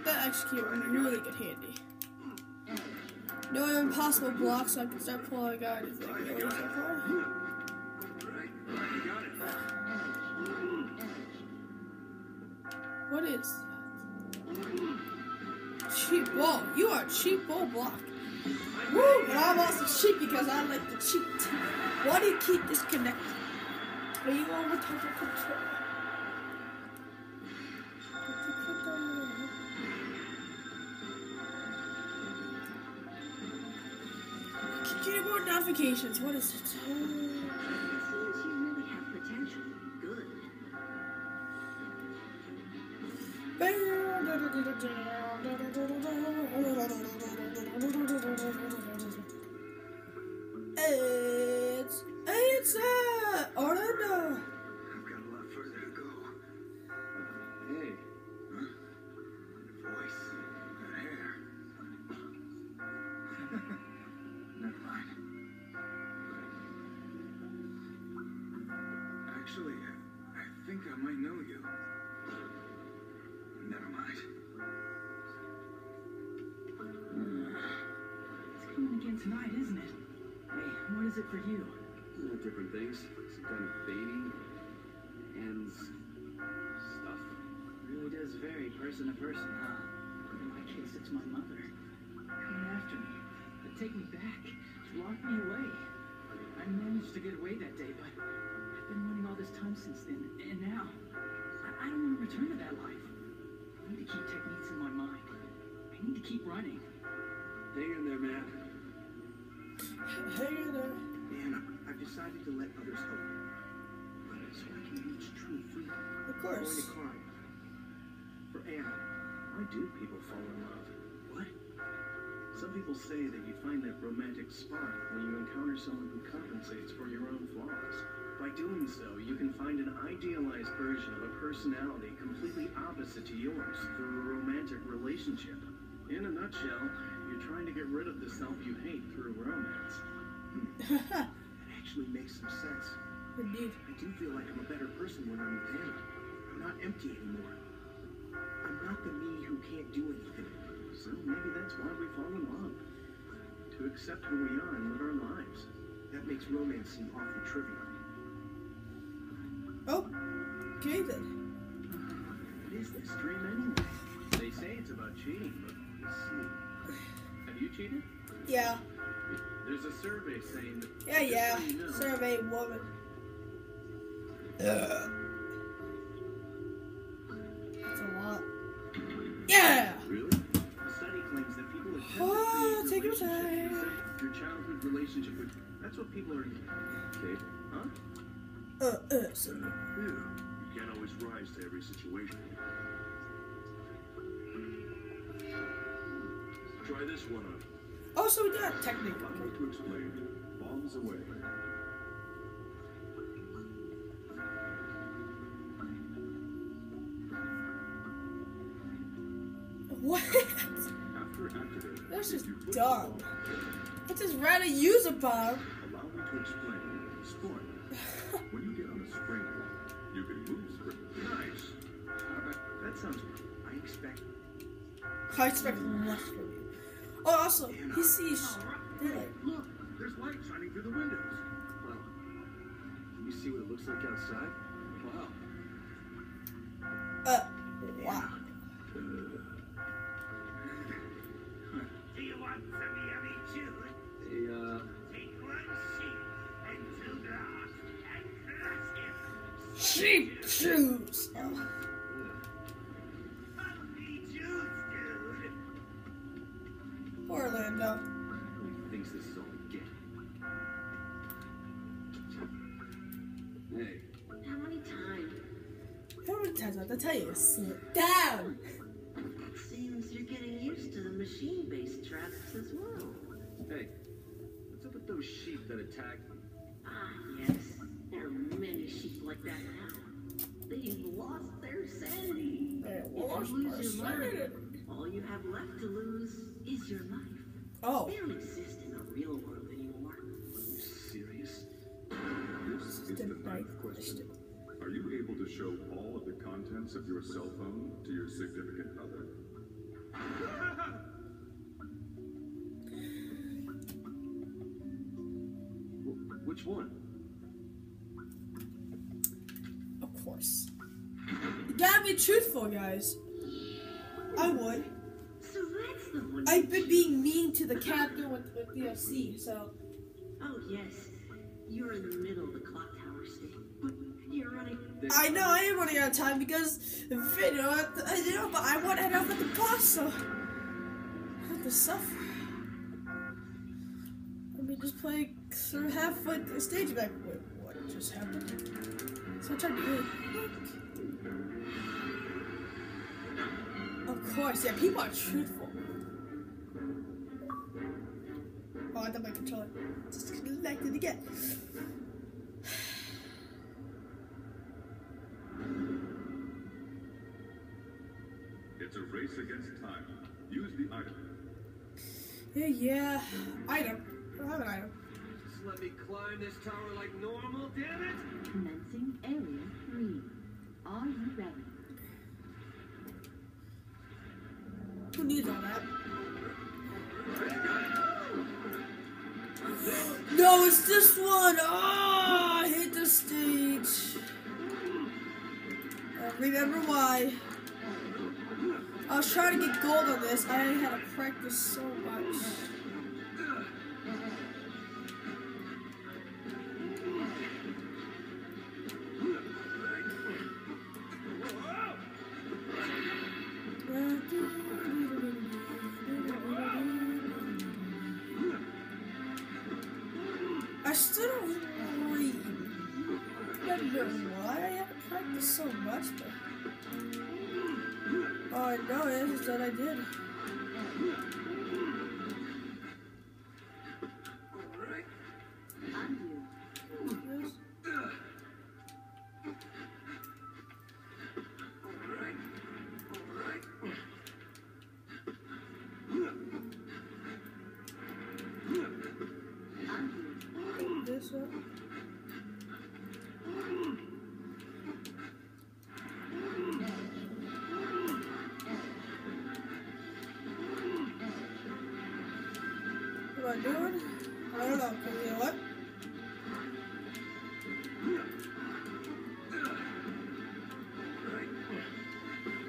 [SPEAKER 1] That actually came really good handy. No impossible blocks, so I can start pulling out. What is that? Cheap ball. You are cheap ball block. Woo! But I'm also cheap because I like to cheat. Why do you keep disconnected? Are you with your control? Notifications. What is it?
[SPEAKER 4] Coming again tonight, isn't it? Hey, what is it for you?
[SPEAKER 3] All different things. Some kind of bathing, hands, stuff.
[SPEAKER 4] Really does vary person to person, huh? In my case, it's my mother. Coming after me, to take me back, to lock me away. I managed to get away that day, but I've been running all this time since then, and now I, I don't want to return to that life.
[SPEAKER 10] I need to keep techniques in my mind. I need to keep running.
[SPEAKER 3] Hang in there, man.
[SPEAKER 1] In there.
[SPEAKER 9] Anna, I've decided to let others help. But so I can reach true freedom.
[SPEAKER 1] Of
[SPEAKER 9] I'm going to
[SPEAKER 1] course.
[SPEAKER 9] climb. For Anna.
[SPEAKER 4] Why do people fall in love?
[SPEAKER 9] What?
[SPEAKER 4] Some people say that you find that romantic spark when you encounter someone who compensates for your own flaws. By doing so, you can find an idealized version of a personality completely opposite to yours through a romantic relationship. In a nutshell, you're trying to get rid of the self you hate through romance.
[SPEAKER 9] That actually makes some sense.
[SPEAKER 1] Indeed.
[SPEAKER 9] I do feel like I'm a better person when I'm with Anna. I'm not empty anymore. I'm not the me who can't do anything.
[SPEAKER 4] So maybe that's why we fall in love. To accept who we are and live our lives.
[SPEAKER 9] That makes romance seem awfully trivial.
[SPEAKER 1] Oh, okay then.
[SPEAKER 4] What is this dream anyway? They say it's about cheating, but let's see. Have you cheated?
[SPEAKER 1] Yeah,
[SPEAKER 4] There's a survey saying that.
[SPEAKER 1] yeah, yeah.
[SPEAKER 4] You know,
[SPEAKER 1] Survey woman. That's a lot. Yeah.
[SPEAKER 4] Really? A study claims that people attempt to
[SPEAKER 1] Oh, take your time.
[SPEAKER 4] Your childhood relationship with. That's what people are. Kate, huh?
[SPEAKER 1] Uh, uh, so,
[SPEAKER 6] Yeah, you can't always rise to every situation. Try this one on.
[SPEAKER 1] oh, so we got a technique.
[SPEAKER 6] To explain. Bombs away.
[SPEAKER 1] What? That's just
[SPEAKER 6] you push the
[SPEAKER 1] dumb. I just rather use a bomb.
[SPEAKER 6] Allow me to explain. Sport. when you get on a spring you can move spring. Nice.
[SPEAKER 4] That sounds.
[SPEAKER 9] I expect
[SPEAKER 1] I expect you. Oh, also, he sees. Really?
[SPEAKER 6] Look, there's light shining through the windows.
[SPEAKER 3] Well, can you see what it looks like outside? Wow.
[SPEAKER 1] Uh, wow.
[SPEAKER 5] Do you want some yummy chews?
[SPEAKER 3] Hey, uh,
[SPEAKER 5] Take one sheep and two dogs and crush him.
[SPEAKER 1] Sheep shoes. To tell sit down?
[SPEAKER 5] Seems you're getting used to the machine-based traps as well.
[SPEAKER 3] hey, what's up with those sheep that attacked me?
[SPEAKER 5] Ah, yes. There are many sheep like that now. They've lost their sanity.
[SPEAKER 1] They
[SPEAKER 5] If
[SPEAKER 1] lost
[SPEAKER 5] you lose your mind, all you have left to lose is your life.
[SPEAKER 1] Oh,
[SPEAKER 5] They don't exist in the real world anymore.
[SPEAKER 3] Are you serious?
[SPEAKER 6] This is the ninth question. Are you able to show all of the contents of your cell phone to your significant other?
[SPEAKER 3] Which one?
[SPEAKER 1] of course. You gotta be truthful, guys. I would.
[SPEAKER 5] So that's the one.
[SPEAKER 1] I've been being mean to the captain with, with DFC, so.
[SPEAKER 5] Oh yes, you're in the middle of the
[SPEAKER 1] I know I am running out of time because the video, you know, but I want to head off at the bus, so I have to suffer. Let me just play sort of halfway the stage back. Wait, what just happened? So I tried to do Of course, yeah, people are truthful. Oh, I thought my controller disconnected again.
[SPEAKER 6] It's a race against time. Use the item.
[SPEAKER 1] Yeah, yeah. Item. I have an item.
[SPEAKER 3] Just let me climb this tower like normal, damn it!
[SPEAKER 11] Commencing Area 3. Are you ready?
[SPEAKER 1] Who needs all that? No, it's this one. Oh, I hate this stage. Remember why. I was trying to get gold on this. I had to practice so much. What am I doing? I don't know. Can you know what?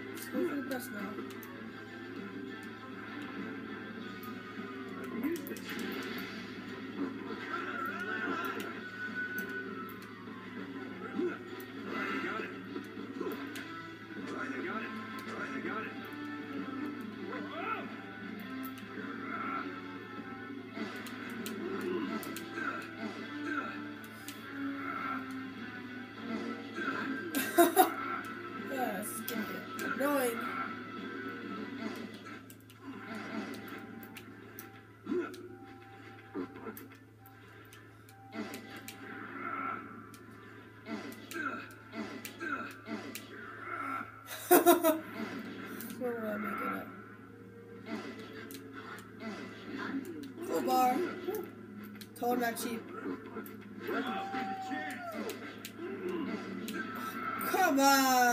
[SPEAKER 1] Let's go for the best now. Full bar. Told not cheap. Come on!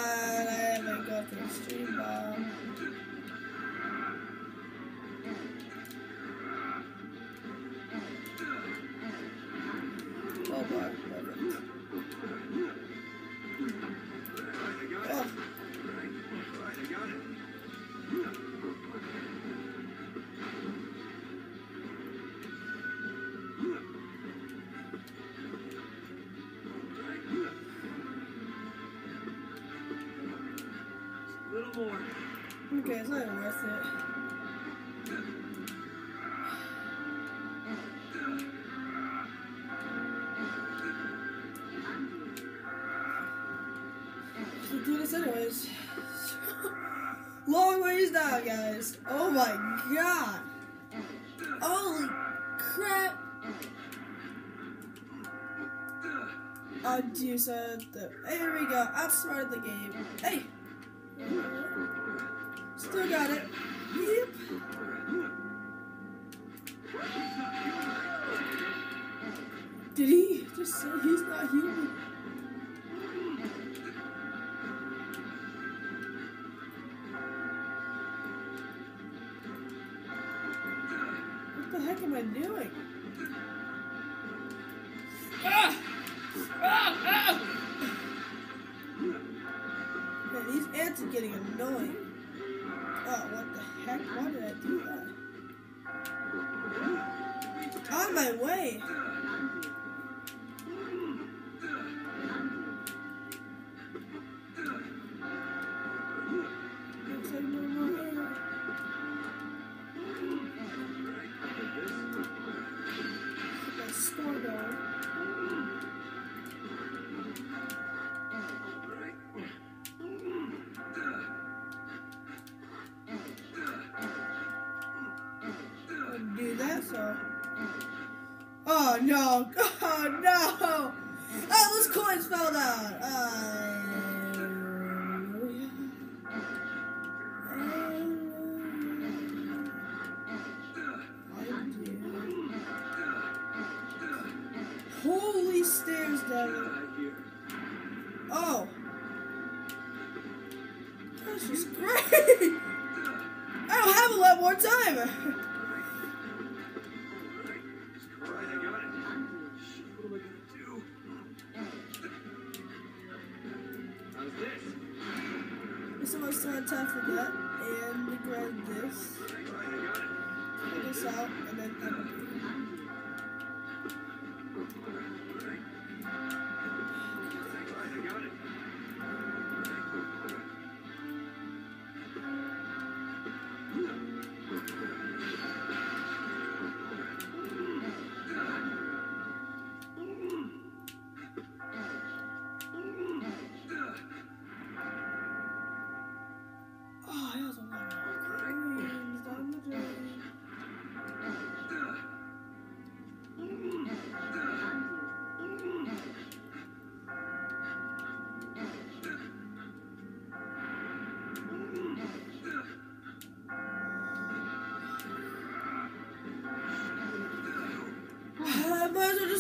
[SPEAKER 1] Okay, it's not even worth it. Do this anyways. Long ways down, guys. Oh my god. Holy crap. Undo said that. Here we go. Outsmarted the game. Hey. Still got it. Yep. Did he just say he's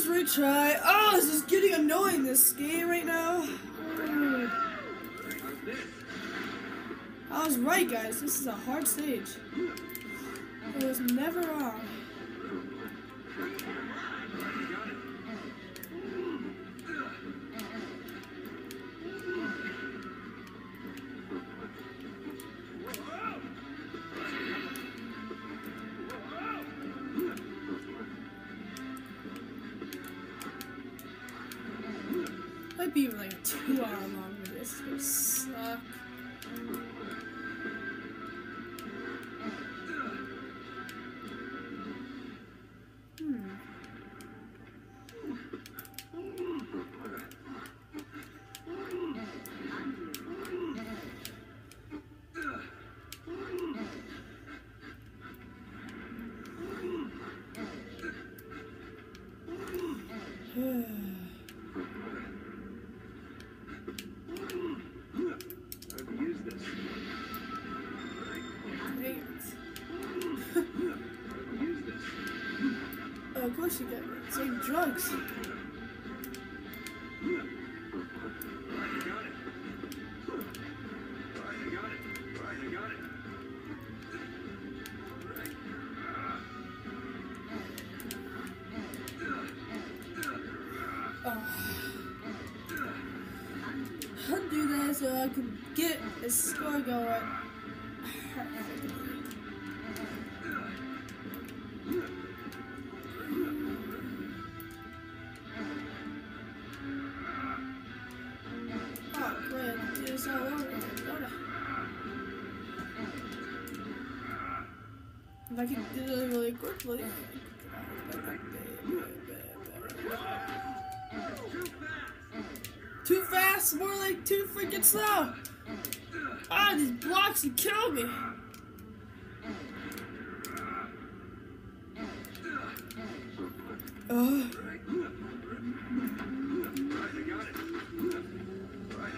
[SPEAKER 1] just retry. Oh, this is getting annoying, this game right now. I was right, guys. This is a hard stage. It was never.
[SPEAKER 7] I
[SPEAKER 1] can do it really quickly. Too fast, more like too freaking slow. Ah, these blocks will kill me. Ugh.
[SPEAKER 7] Right, I got it. Right,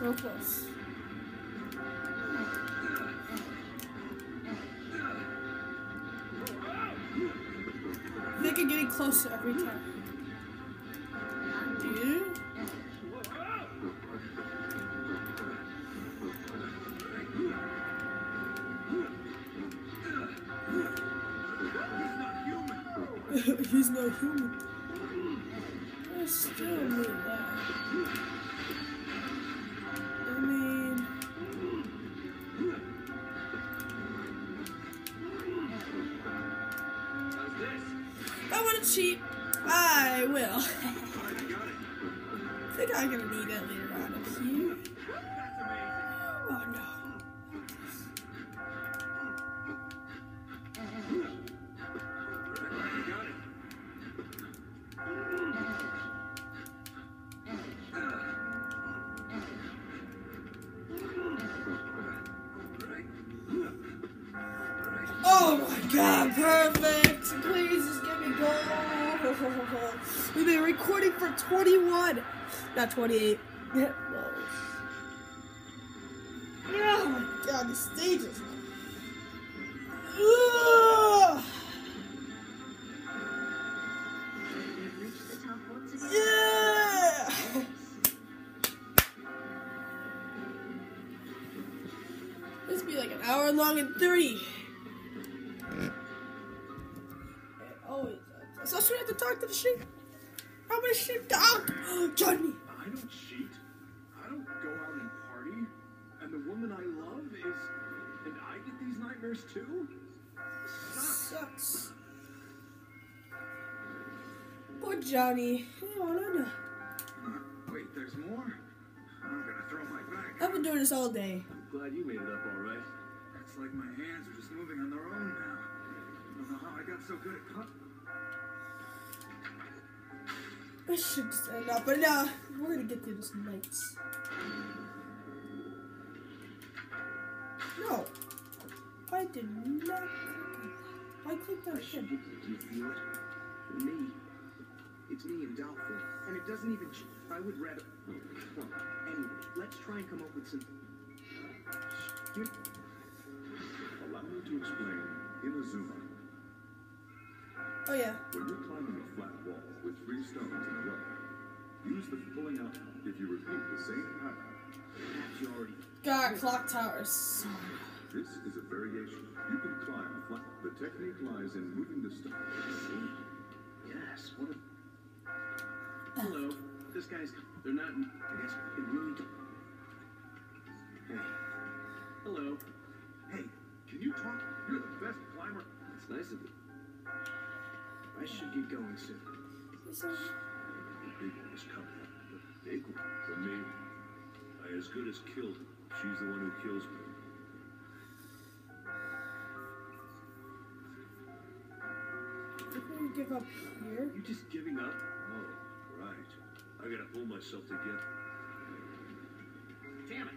[SPEAKER 1] So close. I think I'm getting closer every time. Dude. He's not human. I Will.
[SPEAKER 7] I
[SPEAKER 1] think I'm gonna need it later on up here. Oh no. Oh my god, perfect! We've been recording for 21, not 28. Whoa. Oh my god,
[SPEAKER 2] the stage is. Yeah!
[SPEAKER 1] this be like an hour long and 30. Always. So should we have to talk to the sheep? Jonny. He wanted to-
[SPEAKER 7] Uh, wait, there's more? I'm gonna throw my back.
[SPEAKER 1] I've been doing this all day.
[SPEAKER 3] I'm Glad you made it up all right.
[SPEAKER 7] It's like my hands are just moving on their own now. I don't know how I got so good at cut.
[SPEAKER 1] I should just end up, but nah, we're gonna get through this nights. No, I did not click. I clicked on
[SPEAKER 9] I should
[SPEAKER 1] him.
[SPEAKER 9] you feel it? Me, it's me and Doubtful. And it doesn't even. Ch- I would rather. Oh. Anyway, let's try and come up with some. You,
[SPEAKER 6] Allow me to explain Inazuma.
[SPEAKER 1] Oh yeah,
[SPEAKER 6] When you're climbing a flat wall with three stones in a row, use the pulling out. If you repeat the same pattern,
[SPEAKER 9] perhaps you already.
[SPEAKER 1] God, clock towers.
[SPEAKER 6] this is a variation. You can climb flat. The technique lies in moving the stone.
[SPEAKER 9] Yes, what a.
[SPEAKER 3] Hello. This guy's. They're not.
[SPEAKER 9] I guess really. Hey,
[SPEAKER 3] Hello.
[SPEAKER 6] Hey, can you talk? You're the best climber.
[SPEAKER 3] It's nice of you.
[SPEAKER 9] I should get going soon.
[SPEAKER 6] The big one is coming. The big one. For me, I as good as killed her. She's the one who kills me.
[SPEAKER 1] Did we give up here?
[SPEAKER 3] You just giving up?
[SPEAKER 6] Right. I gotta pull myself together.
[SPEAKER 3] Damn it.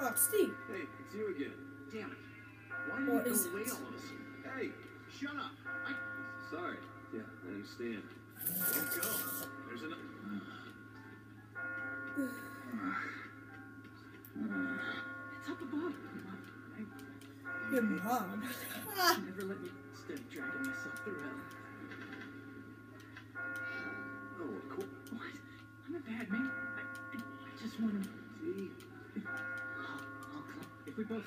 [SPEAKER 1] Oh, Steve.
[SPEAKER 3] Hey, it's you again.
[SPEAKER 9] Damn it.
[SPEAKER 3] Why did
[SPEAKER 1] What
[SPEAKER 3] you
[SPEAKER 1] is
[SPEAKER 3] go away all of a sudden? Hey, shut up. I. Sorry. Yeah, I understand. Don't go. There's another.
[SPEAKER 4] It's up above. I,
[SPEAKER 1] Your mom.
[SPEAKER 4] I never let me instead of dragging myself through hell. To.
[SPEAKER 3] See?
[SPEAKER 4] If we both.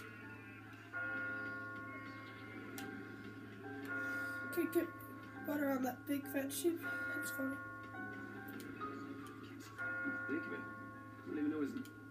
[SPEAKER 1] Okay, get butter on that big fat sheep. That's funny.
[SPEAKER 3] Think of it. I don't even know his.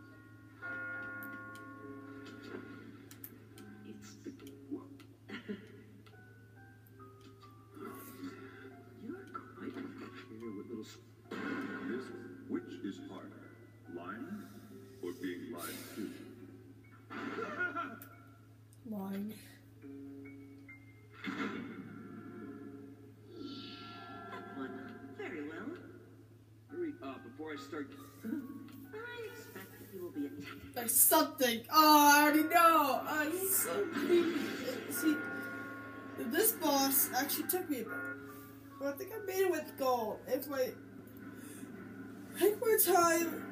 [SPEAKER 1] Actually took me a bit. But I think I made it with gold. If I take more time,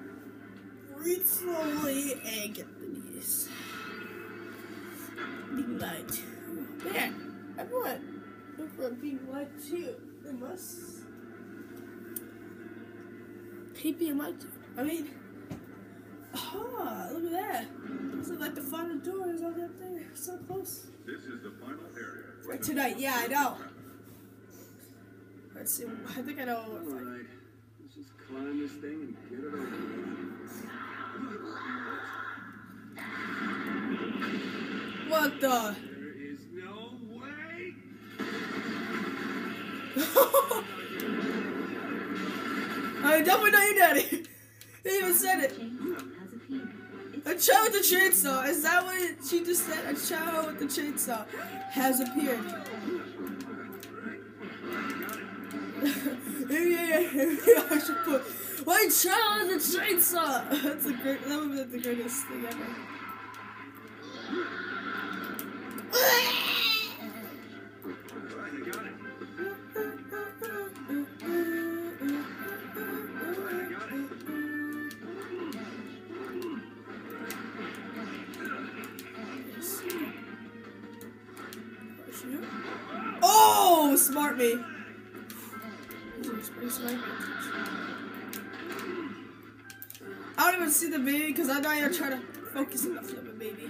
[SPEAKER 1] read slowly, and get the knees. Being lied to. Man, everyone. Everyone being lied to. They must. Hate being lied to. I mean, Ah, look at that. Is like the final door is over up there. So close.
[SPEAKER 6] This is the final area.
[SPEAKER 1] For tonight, yeah, I know. Let's see. I think I know.
[SPEAKER 3] All
[SPEAKER 1] If I,
[SPEAKER 3] right. Let's just climb this thing and get it over with.
[SPEAKER 1] what the?
[SPEAKER 3] There is no way.
[SPEAKER 1] I definitely know your daddy. He even said it. A child with a chainsaw. Is that what she just said? A child with a chainsaw has appeared. yeah. I should put my child with a chainsaw. That's a great. That would be the greatest thing ever. smart me. I don't even see the baby because I'm you're trying to focus on the baby.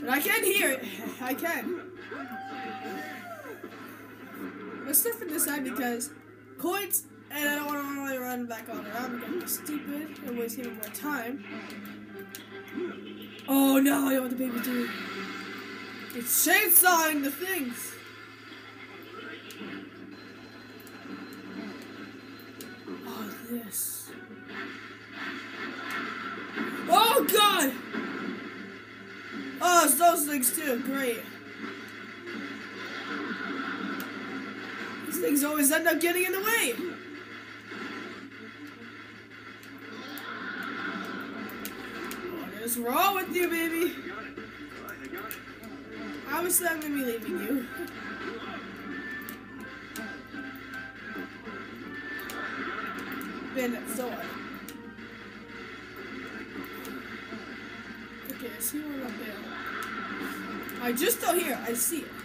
[SPEAKER 1] But I can hear it. I can. Let's step this side because points, and I don't want to really run back on around because I'm stupid and waste even more time. Oh no, I don't want the baby to. It's chainsawing the things. Oh, this. Oh god! Oh, it's those things too. Great. These things always end up getting in the way. What is wrong with you, baby? Obviously, I'm gonna be leaving you. That's so. Okay, I see one up there. I just don't hear. it. I see it.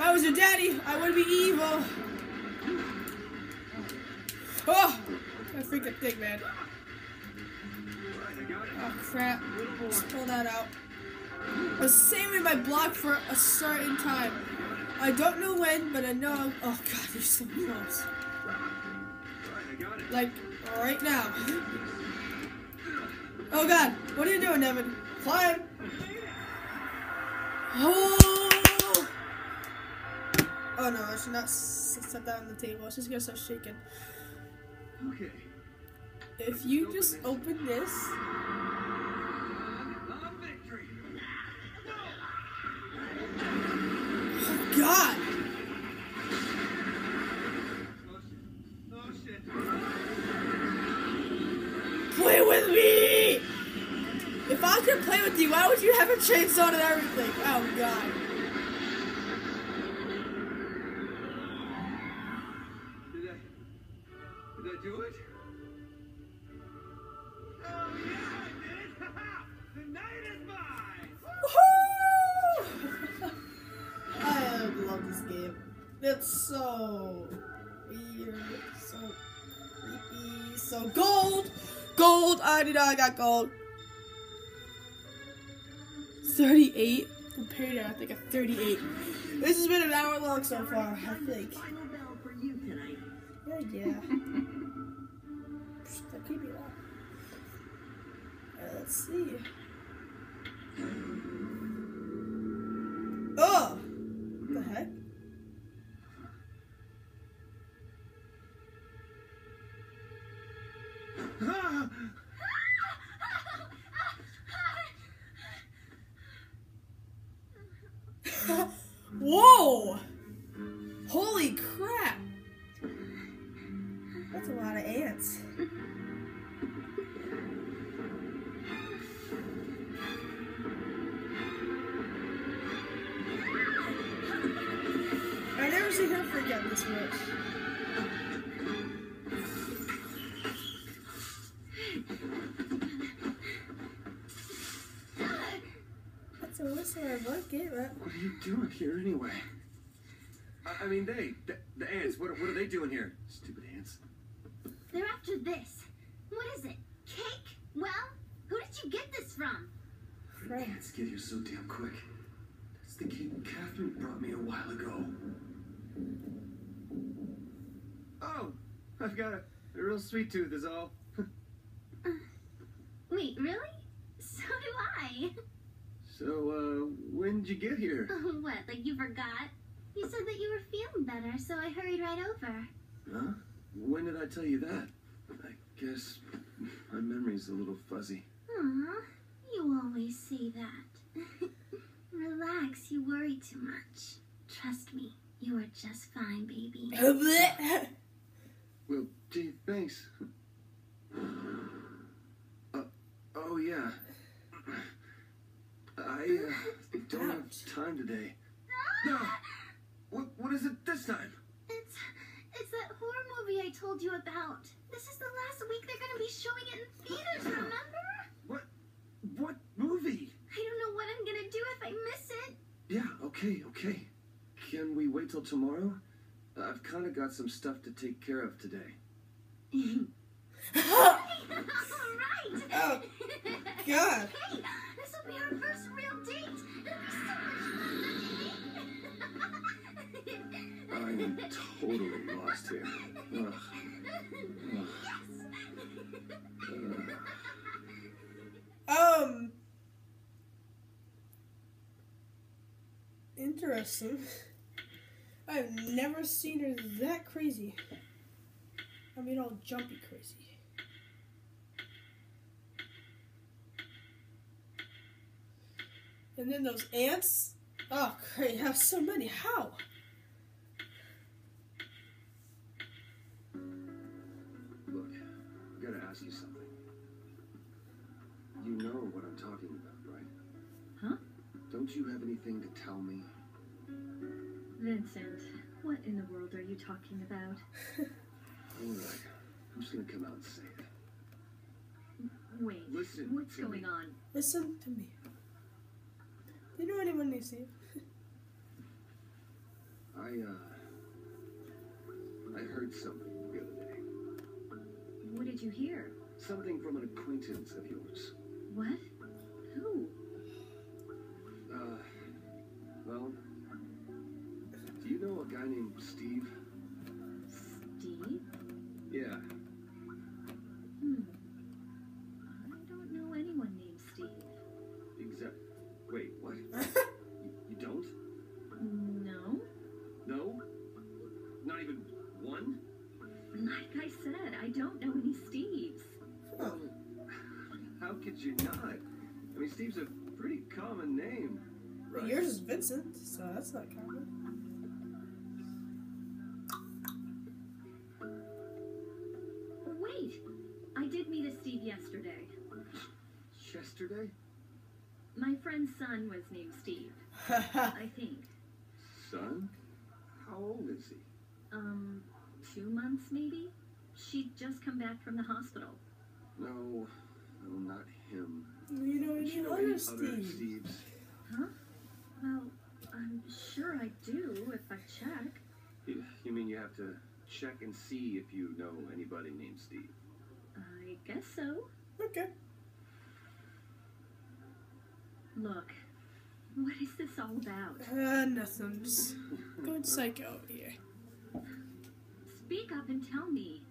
[SPEAKER 1] If I was your daddy, I would be evil. Oh, I freaking thing, man. Oh crap! Just pull that out. I was saving my block for a certain time. I don't know when, but I know. Oh god, you're so close. Like right now. Oh god, what are you doing, Evan? Climb! Oh! Oh no, I should not set that on the table. It's just gonna start shaking.
[SPEAKER 7] Okay.
[SPEAKER 1] If you just open this, oh god!
[SPEAKER 7] Oh shit.
[SPEAKER 1] Play with me! If I could play with you, why would you have a chainsaw and everything? Oh god. Gold! I did I got gold. 38 compared to I think a 38. This has been an hour long so far, I think.
[SPEAKER 5] Final bell for you tonight.
[SPEAKER 1] Yeah. That could be loud. Uh, let's see. Oh! What the heck? Whoa! Holy crap! That's a lot of ants. I never see her freak out this much. Guess I like it. Right?
[SPEAKER 3] What are you doing here anyway? I, I mean, they, the, the ants. What, what are they doing here? Stupid ants.
[SPEAKER 2] They're after this. What is it? Cake? Well, who did you get this from?
[SPEAKER 1] Right.
[SPEAKER 3] Ants get here so damn quick. That's the cake Catherine brought me a while ago. Oh, I've got a, a real sweet tooth, is all.
[SPEAKER 2] Wait, really? So do I.
[SPEAKER 3] So, uh, when did you get here?
[SPEAKER 2] Oh, what, like you forgot? You said that you were feeling better, so I hurried right over.
[SPEAKER 3] Huh? When did I tell you that? I guess my memory's a little fuzzy.
[SPEAKER 2] Aw, you always say that. Relax, you worry too much. Trust me, you are just fine, baby.
[SPEAKER 3] Well, gee, thanks. Uh, oh, yeah. I uh, don't have time today. No! What, what is it this time?
[SPEAKER 2] It's it's that horror movie I told you about. This is the last week they're gonna be showing it in theaters, remember?
[SPEAKER 3] What? What movie?
[SPEAKER 2] I don't know what I'm gonna do if I miss it.
[SPEAKER 3] Yeah, okay, okay. Can we wait till tomorrow? I've kind of got some stuff to take care of today.
[SPEAKER 2] Alright!
[SPEAKER 1] Oh, God.
[SPEAKER 2] Hey, this will be our first real date. It'll be so much fun.
[SPEAKER 3] I am totally lost here. Ugh. Ugh. Ugh.
[SPEAKER 1] Um. Interesting. I've never seen her that crazy. I mean, all jumpy crazy. And then those ants. Oh, great! Have so many. How?
[SPEAKER 3] Look, I gotta ask you something. You know what I'm talking about, right?
[SPEAKER 12] Huh?
[SPEAKER 3] Don't you have anything to tell me?
[SPEAKER 12] Vincent, what in the world are you talking about?
[SPEAKER 3] Alright, I'm just gonna come out and say it.
[SPEAKER 12] Wait,
[SPEAKER 3] Listen
[SPEAKER 12] what's going
[SPEAKER 3] me.
[SPEAKER 12] on?
[SPEAKER 1] Listen to me. Do you know anyone named Steve?
[SPEAKER 3] I, uh. I heard something the other day.
[SPEAKER 12] What did you hear?
[SPEAKER 3] Something from an acquaintance of yours.
[SPEAKER 12] What? Who?
[SPEAKER 3] Uh. Well. Do you know a guy named Steve?
[SPEAKER 12] Steve? Steve yesterday.
[SPEAKER 3] Yesterday?
[SPEAKER 12] My friend's son was named Steve, I think.
[SPEAKER 3] Son? How old is he?
[SPEAKER 12] Um, two months maybe? She'd just come back from the hospital.
[SPEAKER 3] No, no, not him.
[SPEAKER 1] you know
[SPEAKER 3] Did
[SPEAKER 1] any
[SPEAKER 3] know
[SPEAKER 1] other Steve?
[SPEAKER 3] other Steves?
[SPEAKER 12] Huh? Well, I'm sure I do if I check.
[SPEAKER 3] You, you mean you have to check and see if you know anybody named Steve?
[SPEAKER 12] I guess so.
[SPEAKER 1] Okay.
[SPEAKER 12] Look, what is this all about?
[SPEAKER 1] Uh, nothing. Just going psycho here.
[SPEAKER 12] Speak up and tell me.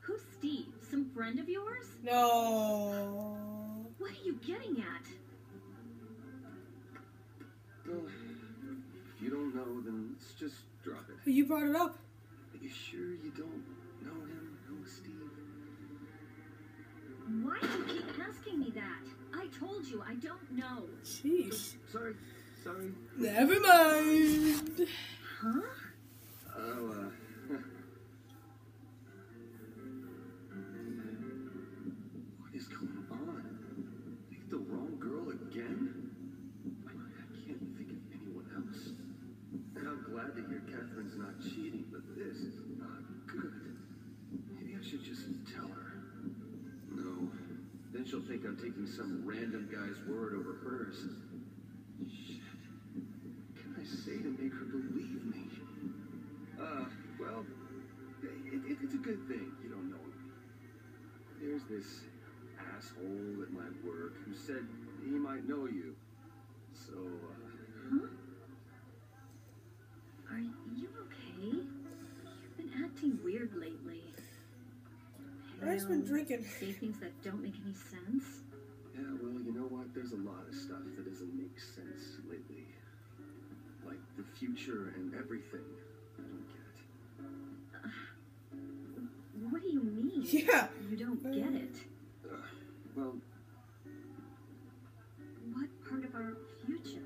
[SPEAKER 12] Who's Steve? Some friend of yours?
[SPEAKER 1] No.
[SPEAKER 12] What are you getting at?
[SPEAKER 3] Well, if you don't know, then let's just drop it.
[SPEAKER 1] You brought it up.
[SPEAKER 3] Are you sure you don't know him, know Steve?
[SPEAKER 12] Why do you keep asking me that? I told you I don't know.
[SPEAKER 1] Jeez.
[SPEAKER 3] Sorry, sorry.
[SPEAKER 1] Never mind.
[SPEAKER 12] Huh?
[SPEAKER 3] Oh, uh. No. Then she'll think I'm taking some random guy's word over hers. Shit. What can I say to make her believe me? Uh, well, it, it, it's a good thing you don't know me. There's this asshole at my work who said he might know you. So, uh,
[SPEAKER 2] Huh? Are you okay? You've been acting weird lately.
[SPEAKER 1] I've been drinking.
[SPEAKER 2] Say things that don't make any sense.
[SPEAKER 3] Yeah, well, you know what? There's a lot of stuff that doesn't make sense lately. Like the future and everything. I don't get.
[SPEAKER 2] What do you mean?
[SPEAKER 1] Yeah.
[SPEAKER 2] You don't get it.
[SPEAKER 3] Uh, well,
[SPEAKER 2] What part of our future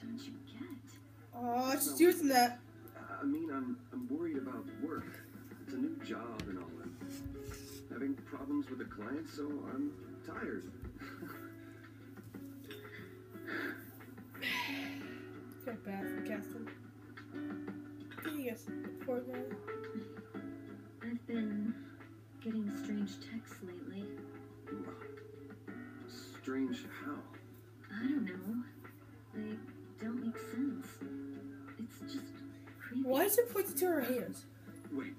[SPEAKER 2] don't you get?
[SPEAKER 1] Oh, it's just using that.
[SPEAKER 3] I mean, I'm I'm worried about work. It's a new job and all. I'm having problems with the clients, so I'm tired.
[SPEAKER 1] Feel bad for Catherine. Yes, poor guy.
[SPEAKER 2] I've been getting strange texts lately.
[SPEAKER 3] Strange how?
[SPEAKER 2] I don't know. They don't make sense. It's just creepy.
[SPEAKER 1] Why is it pointing to her hands?
[SPEAKER 3] Wait,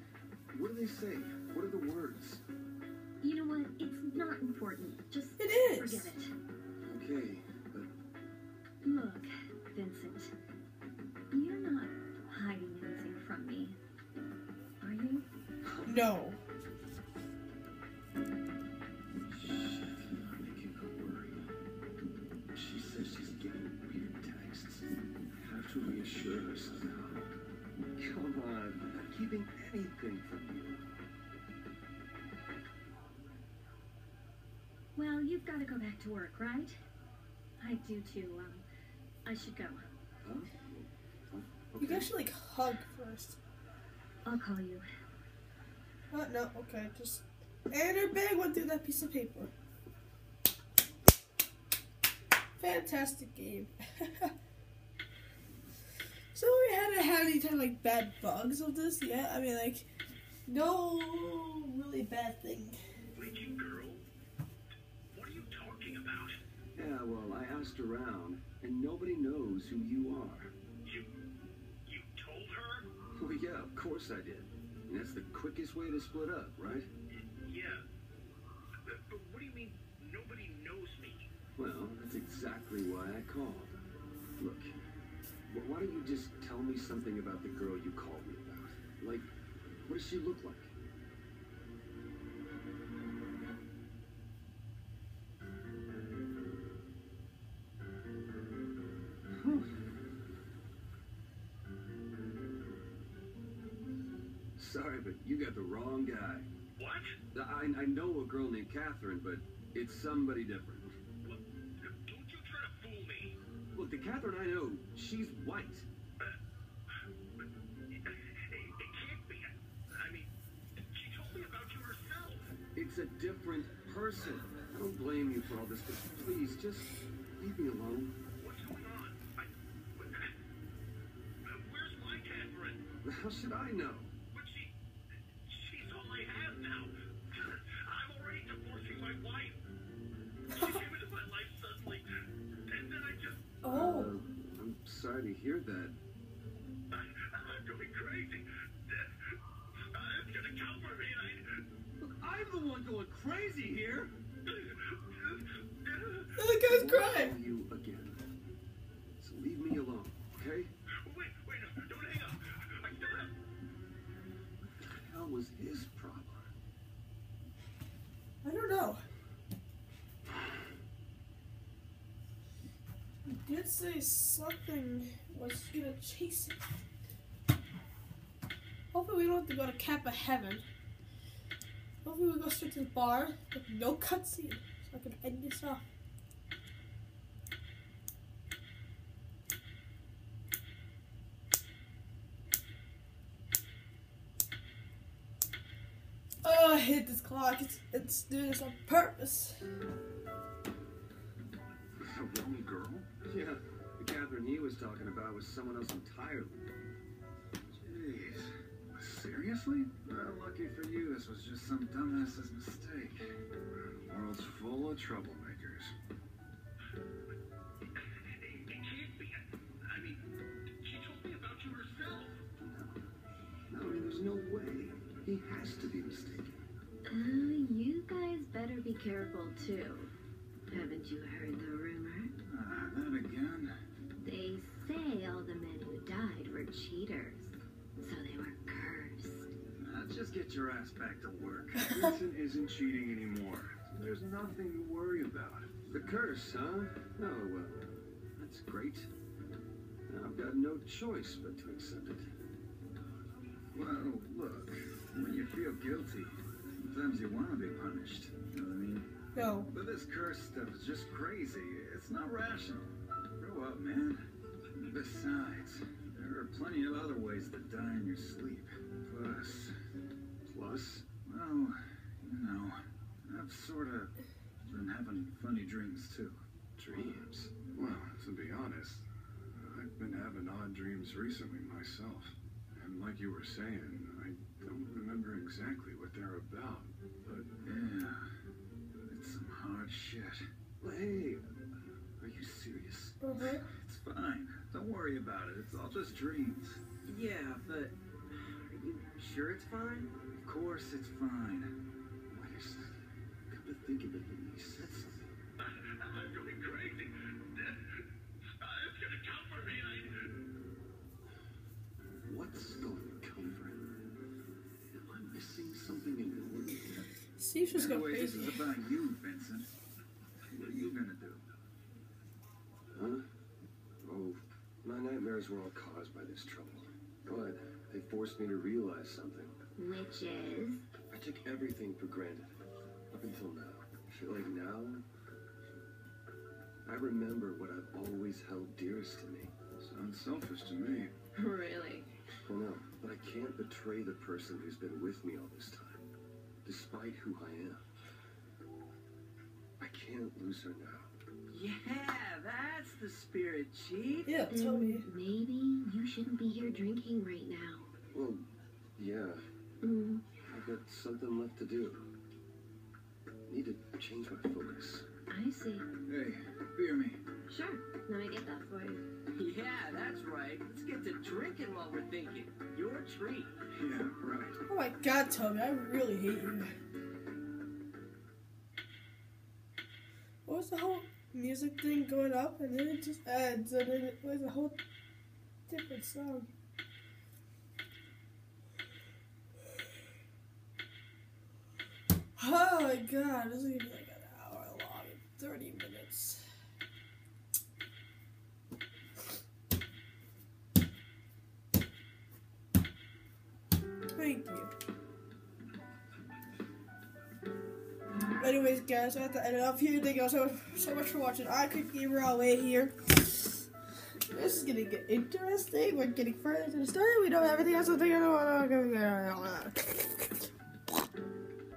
[SPEAKER 3] what do they say? What are the words?
[SPEAKER 2] You know what? It's not important. Just
[SPEAKER 1] It is.
[SPEAKER 2] forget it.
[SPEAKER 3] Okay, but
[SPEAKER 2] Look, Vincent. You're not hiding anything from me. Are you?
[SPEAKER 1] No.
[SPEAKER 3] shit, I'm making her worry. She says she's getting weird texts. I have to reassure her somehow. Come on, I'm not keeping anything
[SPEAKER 2] you've got to go back to work, right? I do too. Um, I should go.
[SPEAKER 3] Huh?
[SPEAKER 1] You
[SPEAKER 3] Okay.
[SPEAKER 1] guys should like hug first.
[SPEAKER 2] I'll call you.
[SPEAKER 1] Oh, no, okay, just. And her bag went through that piece of paper. Fantastic game. so we hadn't had any kind of like bad bugs with this yet. I mean, like, no really bad thing.
[SPEAKER 3] Yeah, well, I asked around, and nobody knows who you are.
[SPEAKER 6] You. you told her?
[SPEAKER 3] Well, yeah, of course I did. And that's the quickest way to split up, right?
[SPEAKER 6] Yeah. But, but what do you mean nobody knows me?
[SPEAKER 3] Well, that's exactly why I called. Look, why don't you just tell me something about the girl you called me about? Like, what does she look like? Sorry, you got the wrong guy.
[SPEAKER 6] What?
[SPEAKER 3] I, I know a girl named Catherine, but it's somebody different.
[SPEAKER 6] What? Don't you try to fool me.
[SPEAKER 3] Look, the Catherine I know, she's white.
[SPEAKER 6] It can't be. I mean, she told me about you herself.
[SPEAKER 3] It's a different person. I don't blame you for all this, but please, just leave me alone.
[SPEAKER 6] What's going on? I, where's my Catherine?
[SPEAKER 3] How should I know? Sorry to hear that.
[SPEAKER 6] I, I'm going crazy. I'm gonna come for me, I.
[SPEAKER 3] Look, I'm the one going crazy here.
[SPEAKER 1] The guy's crying.
[SPEAKER 3] Call you again. So leave me alone, okay?
[SPEAKER 6] Wait, wait, no, don't hang up. I still have.
[SPEAKER 3] What the hell was his problem?
[SPEAKER 1] I don't know. He did say something was gonna chase it. Hopefully we don't have to go to Kappa Heaven. Hopefully we go straight to the bar with no cutscene so I can end this off. Oh, I hate this clock. It's, it's doing this on purpose.
[SPEAKER 3] The wrong girl? Yeah, he was talking about was someone else entirely.
[SPEAKER 7] Jeez. Seriously? Well, lucky for you, this was just some dumbass's mistake. The world's full of troublemakers.
[SPEAKER 6] It can't be. I mean, she told me about you herself.
[SPEAKER 4] No, there's no way. He has to be mistaken.
[SPEAKER 2] You guys better be careful, too. Haven't you heard the rumor?
[SPEAKER 6] Ah, uh, that again?
[SPEAKER 2] They say all the men who died were cheaters, so they were cursed.
[SPEAKER 6] Ah, just get your ass back to work. Vincent isn't cheating anymore. There's nothing to worry about.
[SPEAKER 3] The curse, huh? Oh, well, that's great. I've got no choice but to accept it.
[SPEAKER 6] Well, look, when you feel guilty, sometimes you want to be punished. You know what I mean?
[SPEAKER 1] No.
[SPEAKER 6] But this curse stuff is just crazy. It's not rational. Grow up, man. Besides, there are plenty of other ways to die in your sleep. Plus,
[SPEAKER 3] Plus,
[SPEAKER 6] well, you know, I've sort of been having funny dreams too.
[SPEAKER 3] dreams.
[SPEAKER 7] Well, to be honest, I've been having odd dreams recently myself. And like you were saying, I don't remember exactly what they're about. But
[SPEAKER 6] Yeah, it's some hard shit.
[SPEAKER 3] Well, hey, are you serious?
[SPEAKER 1] Uh-huh.
[SPEAKER 6] It's fine. Don't worry about it. It's all just dreams.
[SPEAKER 4] Yeah, but are you sure it's fine?
[SPEAKER 6] Of course, it's fine.
[SPEAKER 3] Wait a second. Come to think of it, when you said something.
[SPEAKER 7] I'm going crazy. It's gonna come for me.
[SPEAKER 3] What's going to come for him? Am I missing something important?
[SPEAKER 1] Steve's just going
[SPEAKER 6] Anyway, this is about you, Vincent. What are you gonna do?
[SPEAKER 3] Huh? My nightmares were all caused by this trouble. But they forced me to realize something.
[SPEAKER 2] Which is?
[SPEAKER 3] I took everything for granted. Up until now. I feel like now. I remember what I've always held dearest to me.
[SPEAKER 6] Sounds selfish to me.
[SPEAKER 2] Really?
[SPEAKER 3] Well, no, but I can't betray the person who's been with me all this time, despite who I am. I can't lose her now.
[SPEAKER 4] Yeah, that's the spirit, Chief.
[SPEAKER 1] Yeah, tell me.
[SPEAKER 2] Mm, Maybe you shouldn't be here drinking right now.
[SPEAKER 3] Well, yeah,
[SPEAKER 2] Mm.
[SPEAKER 3] I've got something left to do. Need to change my focus.
[SPEAKER 2] I see.
[SPEAKER 6] Hey, beer me.
[SPEAKER 2] Sure. Let me get that for you.
[SPEAKER 4] Yeah, that's right. Let's get to drinking while we're thinking. Your treat.
[SPEAKER 6] Yeah, right.
[SPEAKER 1] Oh my god, Toby, I really hate you. What was the whole music thing going up and then it just ends and then it was a whole different song. Oh my god, this is gonna be like an hour long, 30 minutes. Thank you. Anyways, guys, I have to end it off here. Thank you all so, so much for watching. I could gamer all way here. This is gonna get interesting. We're getting further to the story. We know everything else. So thank you.